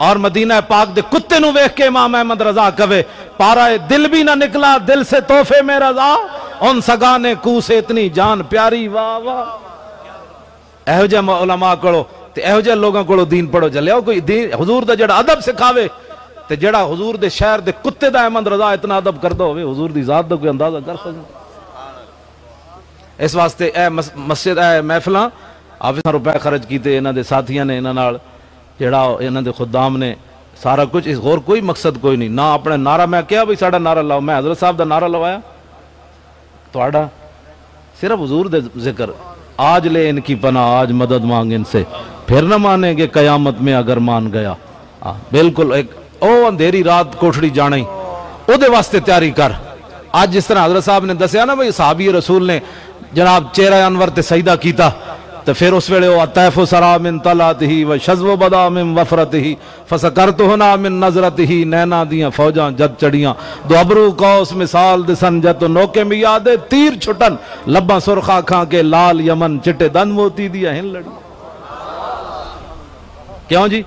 और मदीना पाक दे कुत्ते नु वेख के इमाम अहमद रजा कवे, पारा दिल भी ना निकला, दिल से तोहफे में रजा। उन सगा ने कू से इतनी जान प्यारी, वाह वाह। यहो जहा उलमा को यहो जहा लोगों को दीन पढ़ो जलिया कोई दीन हजूर का जरा अदब सिखावे तो जरा हजूर के शहर के कुत्ते का अहमद रजा इतना अदब करता हो हजूर की जात का कोई अंदाज़ा कर सकता इस वास्ते ए मस्जिद ए महफिल ਆਫਿਸਾਂ ਰੁਪਏ ਖਰਚ ਕੀਤੇ ਇਹਨਾਂ ਦੇ ਸਾਥੀਆਂ ਨੇ ਇਹਨਾਂ ਨਾਲ ਜਿਹੜਾ ਇਹਨਾਂ ਦੇ ਖੁਦਾਮ ਨੇ ਸਾਰਾ ਕੁਝ ਇਸ ਹੋਰ ਕੋਈ ਮਕਸਦ ਕੋਈ ਨਹੀਂ ਨਾ ਆਪਣੇ ਨਾਰਾ ਮੈਂ ਕਿਹਾ ਵੀ ਸਾਡਾ ਨਾਰਾ ਲਾਓ ਮੈਂ ਹਜ਼ਰਤ ਸਾਹਿਬ ਦਾ ਨਾਰਾ ਲਵਾਇਆ ਤੁਹਾਡਾ सिर्फ हजूर दे जिक्र आज ले इनकी पना आज मदद मांग इनसे फिर न मानेंगे कयामत में अगर मान गया हाँ बिल्कुल एक ਉਹ ਅੰਧੇਰੀ ਰਾਤ ਕੋਠੜੀ ਜਾਣੀ ਉਹਦੇ ਵਾਸਤੇ ਤਿਆਰੀ ਕਰ ਅੱਜ ਜਿਸ ਤਰ੍ਹਾਂ ਹਜ਼ਰਤ ਸਾਹਿਬ ਨੇ ਦੱਸਿਆ ਨਾ ਬਈ ਸਾਹਬੀ ਰਸੂਲ ਨੇ ਜਨਾਬ ਚਿਹਰਾ ਅਨਵਰ ਤੇ ਸਜਦਾ तो फिर उस वे वह तैफ सरा मिन तलात ही व शजव बदा मिन वफरत ही फस कर तो ना मिन नजरत ही नैना दियाँ फौजा जद चढ़िया। दो अबरू कौस मिसाल दिसन जत तो नोके में याद तीर छुटन। लब्बा सुरखा खा के लाल यमन चिटे दंद मोती दिया हिन लड़ी। क्यों जी?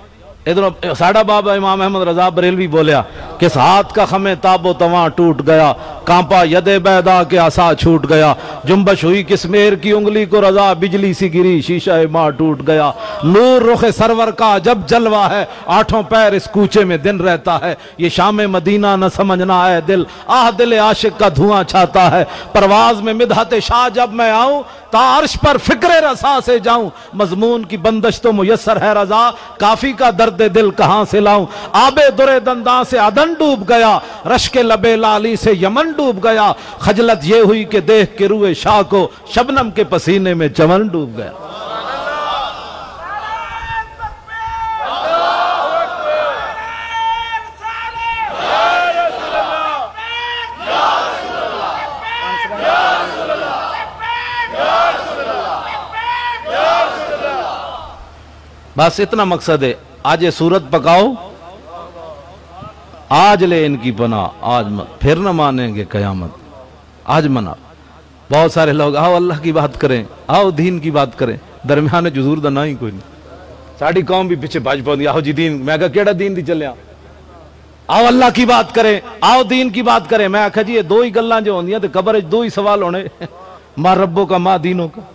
इधरों साढ़ा बाबा इमाम अहमद रजा बरेलवी बोलिया, किस हाथ का खमे ताबो तवा टूट गया कांपा यदे बैदा के आसा छूट गया। जुम्बश हुई किस मेर की उंगली को रजा, बिजली सी गिरी, शीशा माँ टूट गया। नूर रुख सरवर का जब जलवा है, आठों पैर इस कूचे में दिन रहता है। ये शाम मदीना न समझना है दिल, आह दिल आशिक का धुआँ छाता है। परवाज में मिदहत शाह जब मैं आऊँ तारश पर फ़िक्र रसा से जाऊँ। मजमून की बंदश तो मुयसर है रजा, काफ़ी का दर्द दिल कहाँ से लाऊं? आबे दुरे दंदा से अदन डूब गया, रश के लबे लाली से यमन डूब गया। खजलत ये हुई कि देख के रुए शाह को शबनम के पसीने में चमन डूब गया। बस इतना मकसद है। आज ये सूरत पकाओ। आज ले इनकी पना आज मत। फिर न मानेंगे कयामत। आज मना। बहुत सारे लोग, आओ अल्लाह की बात करें, आओ दीन की बात करें। दरम्यान जजूर ना ही कोई नहीं। साड़ी कौम भी पीछे भज पाती आओ जी दीन। मैं केड़ा दीन दी चलिया आओ अल्लाह की बात करें, आओ दीन की बात करें। मैं आखा जी, ये दो ही गल्ला जो होंगी तो कबर दो ही सवाल होने। माँ रब्बो का, माँ दीनों का।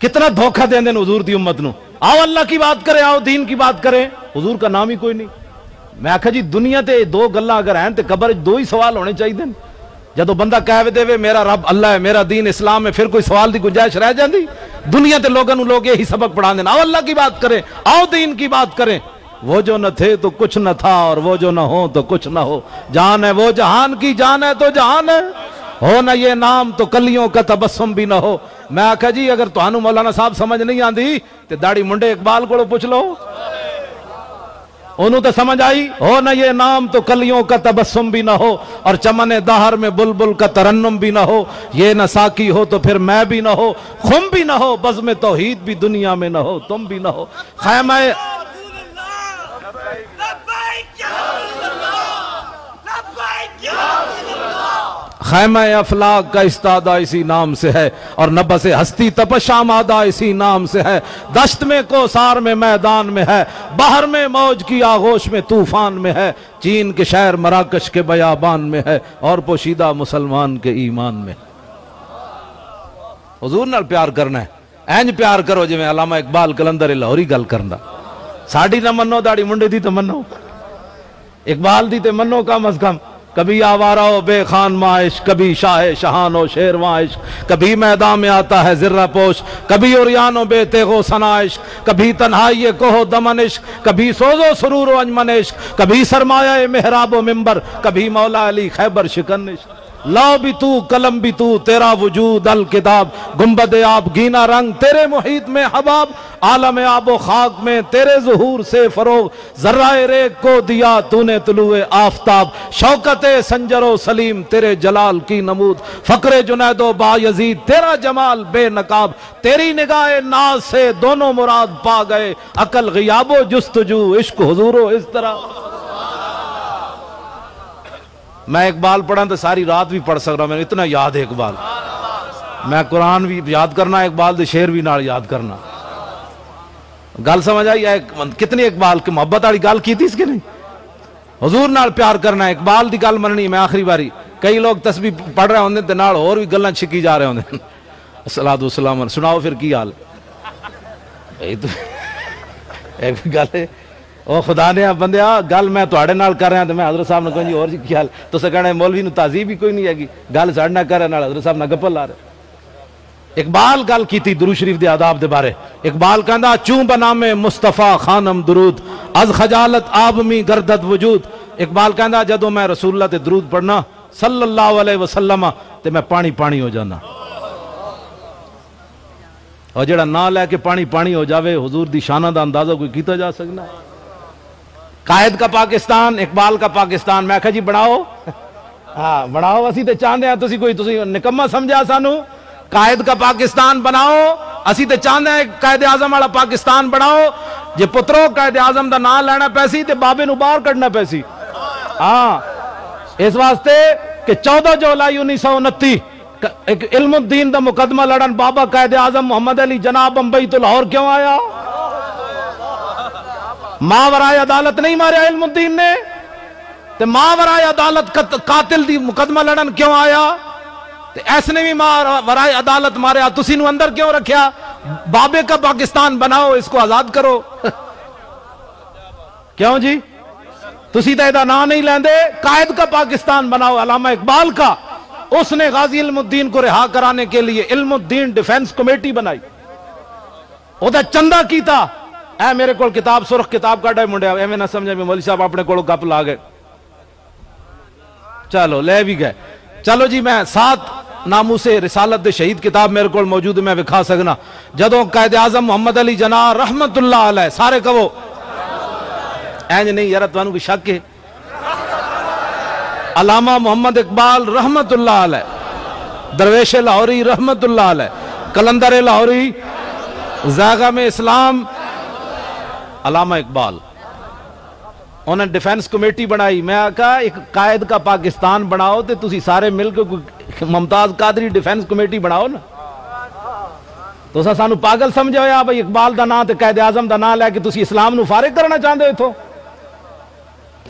कितना धोखा देंगे हजूर की उम्मत न। आओ अल्लाह की बात करें, आओ दीन की बात करें। हजूर का नाम ही कोई नहीं। मैं आखा जी, दुनिया ते दो गल्ला अगर हैं तो कबर दो ही सवाल होने चाहिए जो बंदा कह दे मेरा रब अल्लाह है, मेरा दीन इस्लाम है, फिर कोई सवाल की गुंजाइश रह जाती दुनिया के लोगों लोग यही सबक पढ़ा देना, आओ अल्लाह की बात करें, आओ दीन की बात करें। वो जो न थे तो कुछ न था, और वो जो न हो तो कुछ न हो। जान है वो जहान की जान है तो जहान है। हो न ये नाम तो कलियों का तबस्सुम भी ना हो। मैं आखा जी, अगर तुहानू मौलाना साहब समझ नहीं आती तो दाड़ी मुंडे इकबाल को पूछ लो। ओनू तो समझ आई? हो न ये नाम तो कलियों का तबस्सुम भी ना हो, और चमन दहर में बुलबुल का तरन्नुम भी ना हो। ये न साकी हो तो फिर मैं भी ना हो, खुम भी ना हो बज में तोहीद भी दुनिया में ना हो, तुम भी ना हो। खैमा खैमा अफलाक का इस्तादा इसी नाम से है, और नबस हस्ती तपशामादा इसी नाम से है। दश्त में कोसार में मैदान में है, बाहर में मौज की आगोश में तूफ़ान में है, चीन के शहर मराकश के बयाबान में है, और पोशीदा मुसलमान के ईमान में। हजूर न प्यार करना है इंज प्यार करो जिमें अलामा इकबाल कलंदर लाहौरी गल करना साड़ी ना मनो दाड़ी मुंडे दी तो मनो इकबाल दी तो मनो कम अज कम। कभी आवारा हो बेखान माइश, कभी शाह शहान हो, शेर माइश। कभी मैदान में आता है जर्रा पोश, कभी उरियानो बेते हो, सनाइश। कभी तन्हाई कोहो दमनिश कभी सोजो सुरूर अंजमनिश कभी सरमाया मेहराबो मिंबर। कभी मौला अली खैबर शिकनिश ला भी तू, कलम भी तू, तेरा वजूद अल किताब गुंबद आप गीना रंग, तेरे मुहित में हबाब। आलम आबो, खाक में तेरे जहूर से फरोग। जर्राए रे को दिया तूने तुलुए आफ्ताब। शौकत संजरो सलीम, तेरे जलाल की नमूद। फकरे जुनैदो बायजीद तेरा जमाल बेनकाब। तेरी निगाह नाज से दोनों मुराद पा गए। अकल गयाबो, जुस्तजू, इश्क हजूरो, इस तरह। मैं इकबाल पढ़ा तो सारी रात भी पढ़ सक रहा मैंने इतना याद है इकबाल। मैं कुरान भी याद करना, इकबाल के शेर भी नाल याद करना। गल समझ आई? है कितनी इकबाल की मोहब्बत वाली गल की इसके नहीं? हजूर नाल प्यार करना, इकबाल की गल मननी, मैं आखिरी बारी। कई लोग तस्वीर पढ़ रहे होंगे और भी गल् छिकी जा रहे होंगे सलादुसलाम सुनाओ फिर की हाल? एक गल है ਉਹ ਖੁਦਾ ਨੇ ਬੰਦਿਆ ਗੱਲ ਮੈਂ ਤੁਹਾਡੇ ਨਾਲ ਕਰ ਰਿਹਾ ਤੇ ਮੈਂ ਹਜ਼ਰਤ ਸਾਹਿਬ ਨੂੰ ਕਹਿੰਦੀ ਹੋਰ ਜੀ ਕੀ ਹਾਲ ਤੁਸੀਂ ਕਹਿੰਦੇ ਮੌਲਵੀ ਨੂੰ ਤਾਜ਼ੀਬ ਹੀ ਕੋਈ ਨਹੀਂ ਹੈਗੀ ਗੱਲ ਸਾਡੇ ਨਾਲ ਕਰਨ ਨਾਲ ਹਜ਼ਰਤ ਸਾਹਿਬ ਨਾਲ ਗੱਪਲ ਲਾ ਰਹੇ इकबाल गल की थी दुरू शरीफ के आदाब के बारे इकबाल कहना चू बनामे मुस्तफा खानम दरूद अज खजालत आबमी गर्दत वजूद इकबाल कहना जदों मैं रसूल्ला ते दरूद पढ़ना सल्लल्लाहु अलैहि वसल्लम ते मैं पानी पानी हो जाना और जड़ा ना लैके पानी पानी हो जाए हजूर की शाना का अंदाजा कोई किया जा सकता कायद का पाकिस्तान, इकबाल का पाकिस्तान। मैं आखा जी, बनाओ। हाँ बनाओ, असि तो चाहते हैं तुम कोई निकम्मा समझा सानू। कायद का पाकिस्तान बनाओ, असि तो चाहते हैं, कायद आज़म वाला पाकिस्तान बनाओ। जे पुत्रो, कायद आज़म का नाम लेना पैसी तो बाबे बाहर कढ़ना पैसी। हाँ इस वास्ते कि चौदह जुलाई उन्नीस सौ उनती इल्मुद्दीन का मुकदमा लड़न बाबा कायद आज़म मोहम्मद अली जनाब बंबई तो लाहौर क्यों आया? मावराय अदालत नहीं मारे इल्मुद्दीन ने। ते मावराय अदालत कातिल दी मुकदमा लड़न क्यों आया? ते ऐसने भी मावराय अदालत मारे तुसी अंदर क्यों रखा बाबे का पाकिस्तान बनाओ, इसको आज़ाद करो। क्यों जी? तुसी तो यदा ना नहीं लेंदे। कायद का पाकिस्तान बनाओ, अलामा इकबाल का। उसने गाजी इल्मुद्दीन को रिहा कराने के लिए इल्मुद्दीन डिफेंस कमेटी बनाई। चंदा कीता। ए मेरे को किताब, सुरख किताब काटा मुंडे एवं ना समझे मौली साहब अपने को गप ला गए चलो, ले भी गए। चलो जी, मैं सात नामू से रिसालत दे शहीद किताब मेरे को मौजूद मैं विखा सकना। जदों कैद आज़म मोहम्मद अली जना रहमत सारे कहो। इंज नहीं, यार तुम कोई शक है? अलामा मोहम्मद इकबाल रहमत दरवेश लाहौरी रहमत कलंदर लाहौरी, जागा में इस्लाम अलामा इकबाल। उन्हें डिफेंस कमेटी बनाई। मैं कहा एक कायद का पाकिस्तान बनाओ तो तुम सारे मिलकर मुमताज़ कादरी डिफेंस कमेटी बनाओ ना। तो सा सानू पागल समझ आया हाँ भाई, इकबाल का ना तो कैद आज़म का ना लैके तुम इस्लाम फारिग करना चाहते हो इतों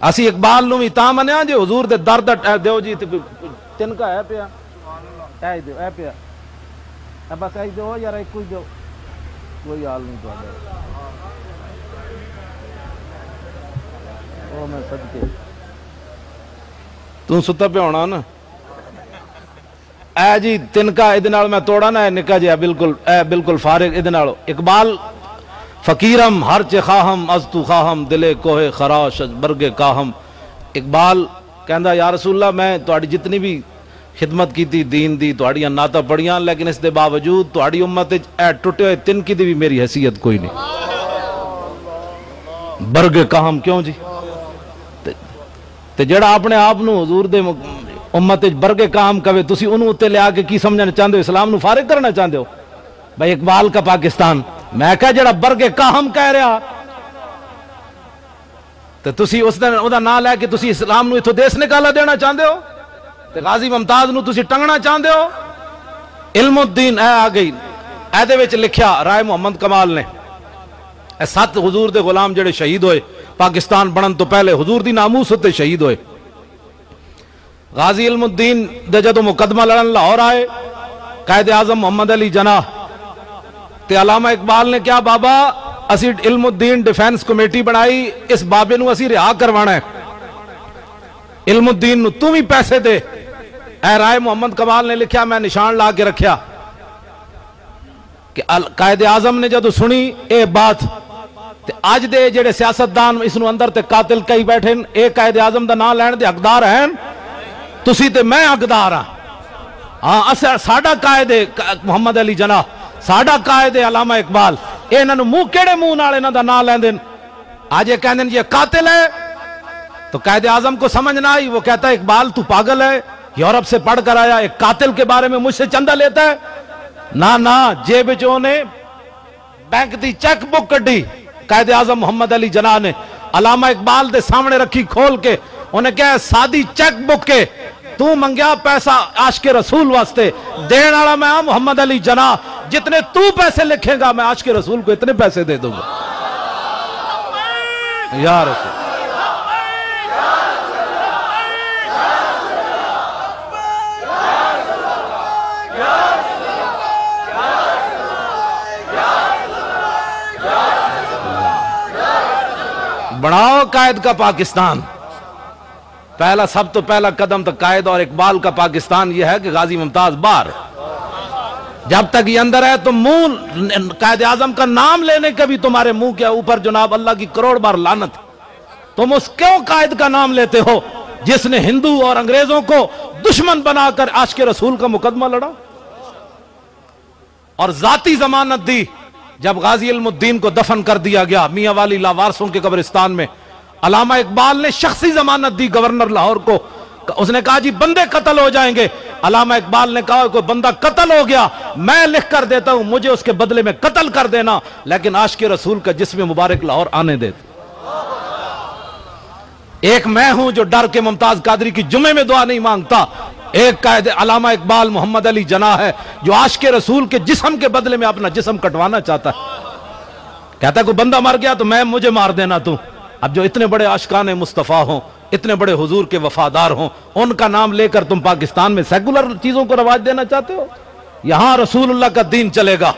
असी इकबाल में भी ता मनिया जो हजूर के दर्द दो जी तिनका है पे ऐ दो बस ऐ दो यार ही दो कोई हाल नहीं ਉਹ ਮੈਂ ਸਦਕੇ ਤੂੰ ਸੁੱਤਾ ਪਿਆ ਹੋਣਾ ਨਾ ਐ ਜੀ ਤਿੰਨਕਾ ਇਹਦੇ ਨਾਲ ਮੈਂ ਤੋੜਾ ਨਾ ਨਿੱਕਾ ਜਿਹਾ ਬਿਲਕੁਲ ਐ ਬਿਲਕੁਲ ਫਾਰਿਗ ਇਹਦੇ ਨਾਲ ਇਕਬਾਲ फकीरम हर च खाहम अज तू खाहम दिले कोहे खराश बरगे काहम इकबाल कहता यार रसूला मैं थोड़ी जितनी भी खिदमत की थी दीन दी थोड़िया नाता पढ़िया लेकिन इसके बावजूद थोड़ी उम्मत टुटे हुए तिनकी दी भी मेरी हैसीयत कोई नहीं बरगे काहम क्यों जी ਤੇ ਜਿਹੜਾ ਆਪਣੇ ਆਪ ਨੂੰ ਹਜ਼ੂਰ ਦੇ ਉਮਤ ਵਿੱਚ ਬਰਗੇ ਕਾਮ ਕਵੇ ਤੁਸੀਂ ਉਹਨੂੰ ਉੱਤੇ ਲਿਆ ਕੇ ਕੀ ਸਮਝਣਾ ਚਾਹੁੰਦੇ ਹੋ ਇਸਲਾਮ ਨੂੰ ਫਾਰਿਗ ਕਰਨਾ ਚਾਹੁੰਦੇ ਹੋ ਭਾਈ ਇਕਬਾਲ ਦਾ ਪਾਕਿਸਤਾਨ ਮੈਂ ਕਹਾ ਜਿਹੜਾ ਬਰਗੇ ਕਾਮ ਕਹਿ ਰਿਹਾ ਤੇ ਤੁਸੀਂ ਉਸ ਦਾ ਉਹਦਾ ਨਾਂ ਲੈ ਕੇ ਤੁਸੀਂ ਇਸਲਾਮ ਨੂੰ ਇਥੋਂ ਦੇਸ਼ ਨਿਕਾਲਾ ਦੇਣਾ ਚਾਹੁੰਦੇ ਹੋ ਤੇ ਗਾਜ਼ੀ ਮਮਤਾਜ਼ ਨੂੰ ਤੁਸੀਂ ਟੰਗਣਾ ਚਾਹੁੰਦੇ ਹੋ ਇਲਮੁਦੀਨ ਇਹ ਆ ਗਈ ਇਹਦੇ ਵਿੱਚ ਲਿਖਿਆ ਰਾਏ ਮੁਹੰਮਦ ਕਮਾਲ ਨੇ ਇਹ ਸੱਤ ਹਜ਼ੂਰ ਦੇ ਗੁਲਾਮ ਜਿਹੜੇ ਸ਼ਹੀਦ ਹੋਏ पाकिस्तान बनन तो पहले हजूर की नामूस उत्ते शहीद हो गाजी अलमुद्दीन दे जो मुकदमा लड़न लाहौर आए कैद आज़म मोहम्मद अली जना ते अलामा इकबाल ने कहा, बाबा, असी इलमुद्दीन डिफेंस कमेटी बनाई, इस बाबे असी रिहा करवाना है। इलमुद्दीन तू भी पैसे दे। राय मोहम्मद कमाल ने लिखा मैं निशान ला के रखिया। कि कायद आज़म ने जो सुनी ये बात ਤੇ ਅੱਜ ਦੇ ਜਿਹੜੇ ਸਿਆਸਤਦਾਨ ਇਸ ਨੂੰ ਅੰਦਰ ਤੇ ਕਾਤਲ ਕਈ ਬੈਠੇ ਨੇ ਇਹ ਕਾਇਦ ਆਜ਼ਮ ਦਾ ਨਾਮ ਲੈਣ ਦੇ ਹੱਕਦਾਰ ਹਨ ਤੁਸੀਂ ਤੇ ਮੈਂ ਹੱਕਦਾਰ ਹਾਂ ਹਾਂ ਅਸਾਂ ਸਾਡਾ ਕਾਇਦ ਮੁਹੰਮਦ ਅਲੀ ਜਨਾਹ ਸਾਡਾ ਕਾਇਦ ਹੈ ਅਲਾਮਾ ਇਕਬਾਲ ਇਹਨਾਂ ਨੂੰ ਮੂੰਹ ਕਿਹੜੇ ਮੂੰਹ ਨਾਲ ਇਹਨਾਂ ਦਾ ਨਾਮ ਲੈਂਦੇ ਨੇ आज ये कहते हैं ये कातिल है तो कायद आजम को समझ ना आई वो कहता है इकबाल तू पागल है यूरोप से पढ़कर आया एक कातिल के बारे में मुझसे चंदा लेता है ना ना जेब चो ने बैंक की चेक बुक कड्डी कायद आज़म मोहम्मद अली जना ने अलामा इकबाल के सामने रखी खोल के उन्हें कहा सादी चेक बुक के तू मंगया पैसा आश के रसूल वास्ते देने वाला मैं मोहम्मद अली जना जितने तू पैसे लिखेगा मैं आश के रसूल को इतने पैसे दे दूँगा। यार बढ़ाओ कायद का पाकिस्तान। पहला, सब तो पहला कदम तो कायद और इकबाल का पाकिस्तान यह है कि गाजी मुमताज़ बार। जब तक ये अंदर है तो मुँह, कायद आज़म का नाम लेने के भी तुम्हारे मुँह के ऊपर, जनाब, अल्लाह की करोड़ बार लानत। तुम उस क्यों कायद का नाम लेते हो, जिसने हिंदू और अंग्रेज़ों को दुश्मन बनाकर आज के रसूल का मुकदमा लड़ा? और जाती जमानत दी जब गाजी अलमुद्दीन को दफन कर दिया गया, मियाँ वाली लावारसों के कब्रिस्तान में, अलामा इकबाल ने शख्सी जमानत दी गवर्नर लाहौर को। उसने कहा, जी, बंदे कत्ल हो जाएँगे। अलामा इकबाल ने कहा, कोई बंदा कत्ल हो गया, मैं लिख कर देता हूँ, मुझे उसके बदले में कत्ल कर देना। लेकिन आश के रसूल का जिसमें मुबारक लाहौर आने देते। एक मैं हूँ जो डर के मुमताज़ कादरी की जुमे में दुआ नहीं माँगता एक कायदे, अलामा इकबाल मोहम्मद अली जना है, जो आश के रसूल के जिसम के बदले में अपना जिसम कटवाना चाहता है। कहता है, कोई बंदा मर गया तो मैं, मुझे मार देना तू। अब जो इतने बड़े आशकान मुस्तफ़ा हों, इतने बड़े हुजूर के वफादार हों, उनका नाम लेकर तुम पाकिस्तान में सेकुलर चीज़ों को रवाज देना चाहते हो? यहाँ रसूलुल्लाह का दीन चलेगा।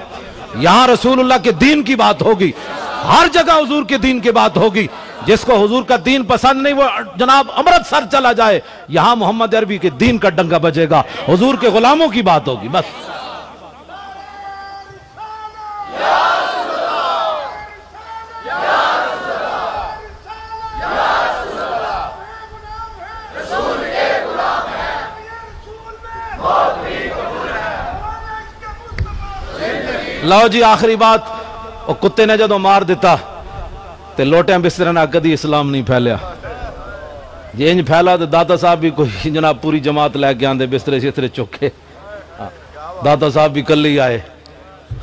यहाँ रसूलुल्लाह के दीन की बात होगी। हर जगह हजूर के दीन की बात होगी। जिसको हजूर का दीन पसंद नहीं, वो जनाब अमृतसर चला जाए, यहाँ मोहम्मद अरबी के दीन का डंगा बजेगा। हजूर के गुलामों की बात होगी, बस। लो जी, आखिरी बात। ਉਹ ਕੁੱਤੇ ਨੇ ਜਦੋਂ ਮਾਰ ਦਿੱਤਾ ਤੇ ਲੋਟਿਆਂ ਬਿਸਤਰਿਆਂ ਨਾਲ ਕਦੀ ਇਸਲਾਮ ਨਹੀਂ ਫੈਲਿਆ ਜੇ ਇੰਜ ਫੈਲਾ ਤੇ ਦਾਤਾ ਸਾਹਿਬ ਵੀ ਕੋਈ ਜਨਾਬ ਪੂਰੀ ਜਮਾਤ ਲੈ ਕੇ ਆਂਦੇ ਬਿਸਤਰੇ ਸਿਸਤਰੇ ਚੁੱਕ ਕੇ ਦਾਤਾ ਸਾਹਿਬ ਵੀ ਕੱਲੇ ਹੀ ਆਏ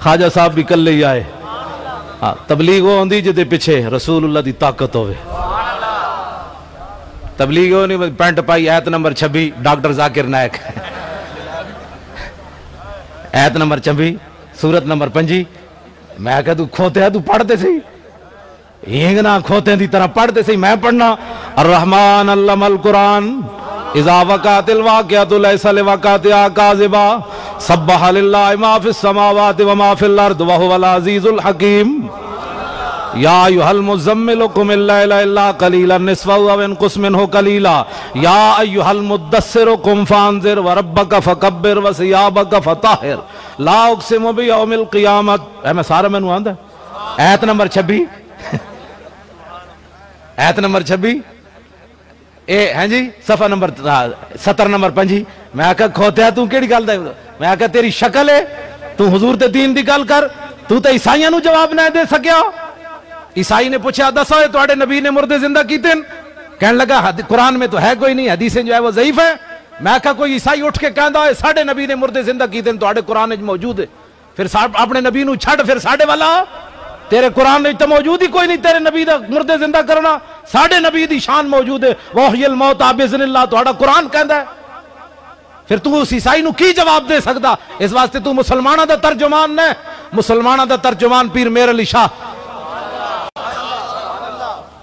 ਖਾਜਾ ਸਾਹਿਬ ਵੀ ਕੱਲੇ ਹੀ ਆਏ हाँ तबलीग वो आंदी जिदे पिछे रसूलुल्लाह दी ताकत होवे तबलीग वो नहीं पैंट पाई ऐत नंबर छब्बी डॉक्टर जाकिर नायक ऐत नंबर छब्बी सूरत नंबर पंजी मैं कह, तू खोते तू पढ़ते सही? ना खोते की तरह पढ़ते सही, मैं पढ़ना। रहमान अल्लमल कुरान, इजा वकातिल ऐसल वकात काज़िबा सब्बह लिल्लाहि मा फिस समावाति व मा फिल अर्द, व हुवल अजीजुल हकीम। या अय्युहल मुज़म्मिल कुम इल्ला इल्ला कलीलन निस्फहु अव इनकुस मिनहु कलीला। या अय्युहल मुद्दस्सिर कुम फांजिर व रब्बक फकब्बिर, व सियाबक फताहिर। ला उक़सिमु बियौमिल क़ियामत। मैं सारा मैनू आंदा। ऐत नंबर 26 ऐत नंबर 26 ए, हैं जी? सफ़ा नंबर सत्तर नंबर पंजी। मैं खोत्या तू केड़ी गल मैं तेरी शक्ल है तू हजूर ते दीन दी गल कर। तू तो ईसाइया जवाब ना दे सकया ईसाई ने पूछा दसो थोड़े नबी ने मुर्दे ज़िंदा कीते कहने लगा कुरान में तो है कोई नहीं, हदीसें जो है वो जईफ है। मैं आखा कोई ईसाई उठ के कहता है, साढ़े नबी ने मुर्दे ज़िंदा कीते थोड़े कुरान मौजूद है। फिर अपने नबी नु छड़ फिर साढ़े वाला। तेरे कुरान तो मौजूद ही कोई नहीं, तेरे नबी का मुर्दे ज़िंदा करना। साढ़े नबी की शान मौजूद है। वोहियल मौत आबिजनिल्ला थोड़ा कुरान कहता है। फिर तू उस ईसाई की जवाब दे सकता इस वास्ते तू मुसलमाना का तर्जुमान ने। मुसलमाना का तर्जुमान पीर मेर अली शाह।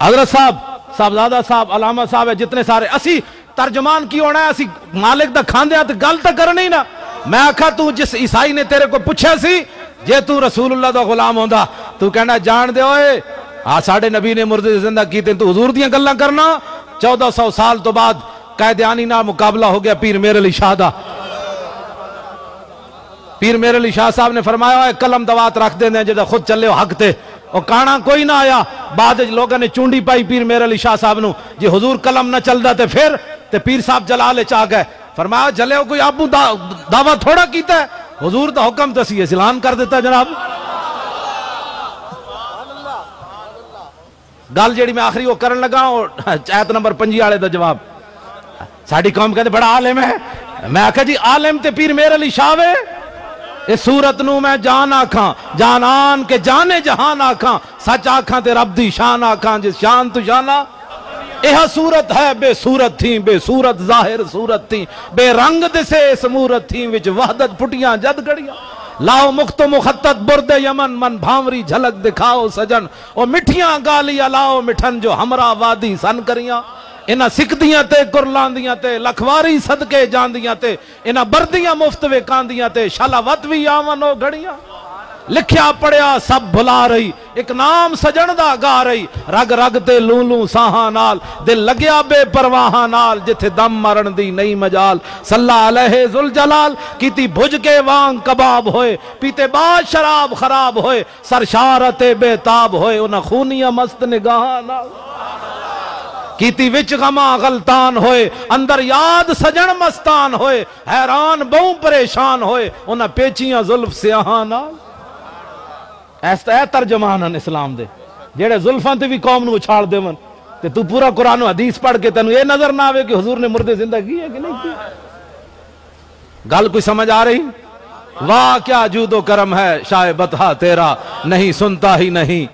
हज़रत साहब, साहबजादा साहब, अलामा साहब है, जितने सारे। असी तर्जमान की होना है? असी मालिक का खांदे तो गल तो करना ही ना। मैं आखा, तू जिस ईसाई ने तेरे को पूछा सी, जे तू रसूलुल्लाह का गुलाम होंदा, तू कहना, जान दे ओए हाँ साढ़े नबी ने मुर्दे ज़िंदा की तू हजूर दियाँ गल्लां करना। सौ साल तो बाद कैदयानी ना मुकाबला हो गया पीर मेर अली शाह पीर मेरे अली शाह साहब ने फरमाया कलम दवात रख देने जो खुद चले हक ते। और काना कोई ना आया। बाद लोगों ने चूंडी पाई पीर मेर अली शाह साहब न, जे हजूर कलम ना चलता तो फिर ते पीर साहब जलाल च आ गए। फरमाया जले कोई आपू दा, दावा थोड़ा किया हजूर का हुक्म तो असी ऐलान कर दिता जनाब। गल जी मैं आखिरी वो कर लगा चैत नंबर पंजी आले का जवाब। साड़ी कौम कहते बड़ा आलिम है। मैं आख्या जी आलिम ते पीर मेरे लिए शाह वे। इस सूरत नु मैं जान आखा जान आन के जाने जहान आखा। सच आखा ते रब दी शान आखा जिस शान तू जाना यह सूरत है, बेसूरत थी, बेसूरत ज़ाहिर सूरत थी, बेरंग दिसे इस मूरत थी, विच वहदत फुटियाँ, जद गड़िया लाओ मुख्त मुखत्त बुरद यमन, मन भावरी, झलक दिखाओ सजन। ओ मिठियाँ गालियाँ लाओ मिठन जो हमरा वादी सन करियाँ। इन्हां सिकदियाँ ते, कुरलांदियाँ ते, लखवारी सदके जांदियाँ ते इन्हां बरदियाँ मुफ़्त वेकांदियाँ ते शलावत भी आवन ओ घड़ियाँ। लिखिया पढ़िया, सब भुला रही। एक नाम सजन दा गा रही। रग रग ते लू लू साहा नाल। दिल लग्या बेपरवाहा नाल, जिथे दम मरण दी नहीं मजाल। सल्ला अलैहि जुल जलाल, कीती भुज के वांग कबाब होए। पीते बाद शराब खराब होए। सरशारते बेताब होए। उन खूनिया मस्त निगाह नाल। कीती विच गमा गलतान होए। अंदर याद सजन मस्तान होए। हैरान बहु परेशान होए। उन पेचियाँ जुल्फ स्याहा नाल। तर्जमान इस्लाम दे। जेड़े जुल्फां ते भी कौम उछाल देवन, ते तू पूरा कुरान हदीस पढ़ के तेन ये नज़र ना आवे कि हुजूर ने मुर्दे ज़िंदा की है कि नहीं की। गल कोई समझ आ रही? वाह, क्या जूदो करम है, शाय बता तेरा, नहीं सुनता ही नहीं।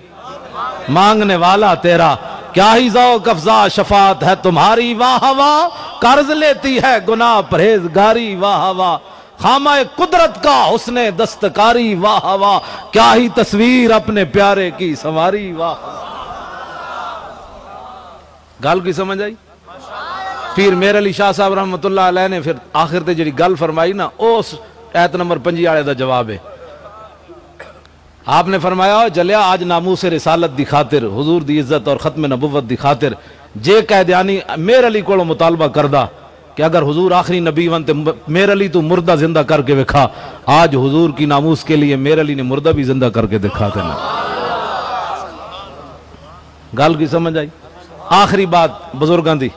मांगने वाला तेरा, क्या ही जाओ कफ्जा शफात है तुम्हारी, वाह वाह, कर्ज लेती है गुना गुनाह परहेजगारी, वाह वाह। खामा कुदरत का उसने दस्तकारी वाह वाह। क्या ही तस्वीर अपने प्यारे की सवारी वाह। गल की समझ आई? फिर मेरे अली शाह साहब रहमत ने फिर आखिर ते जी गल फरमाई ना उस ऐत नंबर पंजी आले का जवाब है। आपने फरमाया, जलिया, आज नामू से रिसालत की खातिर, हजूर की इज़्ज़त और खत्म नबुवत दी खातिर, जे कैदयानी मेरे अली को मुतालबा करदा कि अगर हुजूर आखिरी नबी वन मेरे अली तू मुर्दा ज़िंदा करके दिखा आज हुजूर की नामूस के लिए मेरे अली ने मुर्दा भी ज़िंदा करके दिखा देना। गल की समझ आई? आखिरी बात बुज़ुर्गों की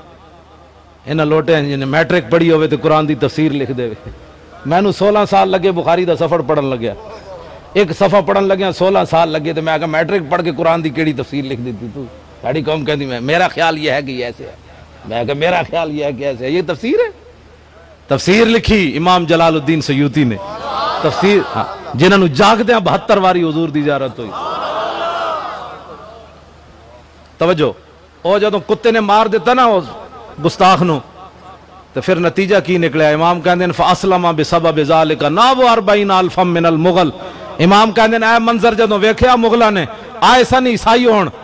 इन्हें लोटे जिन्हें मैट्रिक पढ़ी हो तो कुरान की तफसीर लिख दे मैं सोलह साल लगे बुखारी का सफ़र पढ़न लग्या। एक सफ़ा पढ़न लग्या, सोलह साल लगे तो मैं आगे मैट्रिक पढ़ के कुरान की केड़ी तफसीर लिख दी तू? साड़ी कौम कहती मैं मेरा ख्याल यह है कि ऐसे है। मैं कहा, मेरा ख्याल यह है कि ऐसे ये तफसीर है? तफसीर लिखी इमाम जलालुद्दीन सयूती ने। तफसीर हाँ, जिन्होंने जागद बहत्तर वारी हजूर की इजारत हुई। तवजो और जो कुत्ते ने मार दिता ना उस गुस्ताख न तो फिर नतीजा की निकलिया इमाम कहते हैं असलमा बेसबा बेजाल का ना वो अरबाइन अल्फम मिनल मुगल। इमाम कहते हैं ए मंजर जो वेख्या मुगलों ने, आए सन ईसाई होने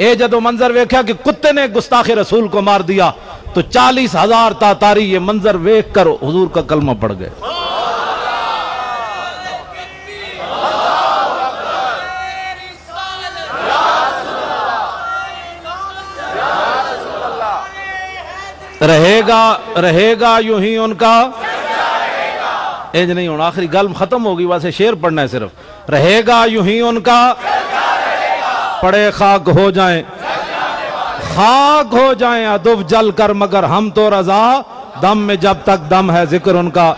ए, जदो मंजर वेख्या कि कुत्ते ने गुस्ताखे रसूल को मार दिया तो चालीस हज़ार तातारी ये मंजर वेख कर हजूर का कलमा पड़ गए। रहेगा रहेगा यूँ ही उनका। एज नहीं, होना आखिरी गल खत्म होगी वैसे शेर पढ़ना है सिर्फ़। रहेगा यूँ ही उनका। पड़े खाक हो जाए। खाक हो जाए, अदुब जल कर मगर हम तो रजा, दम में जब तक दम है ज़िक्र उनका।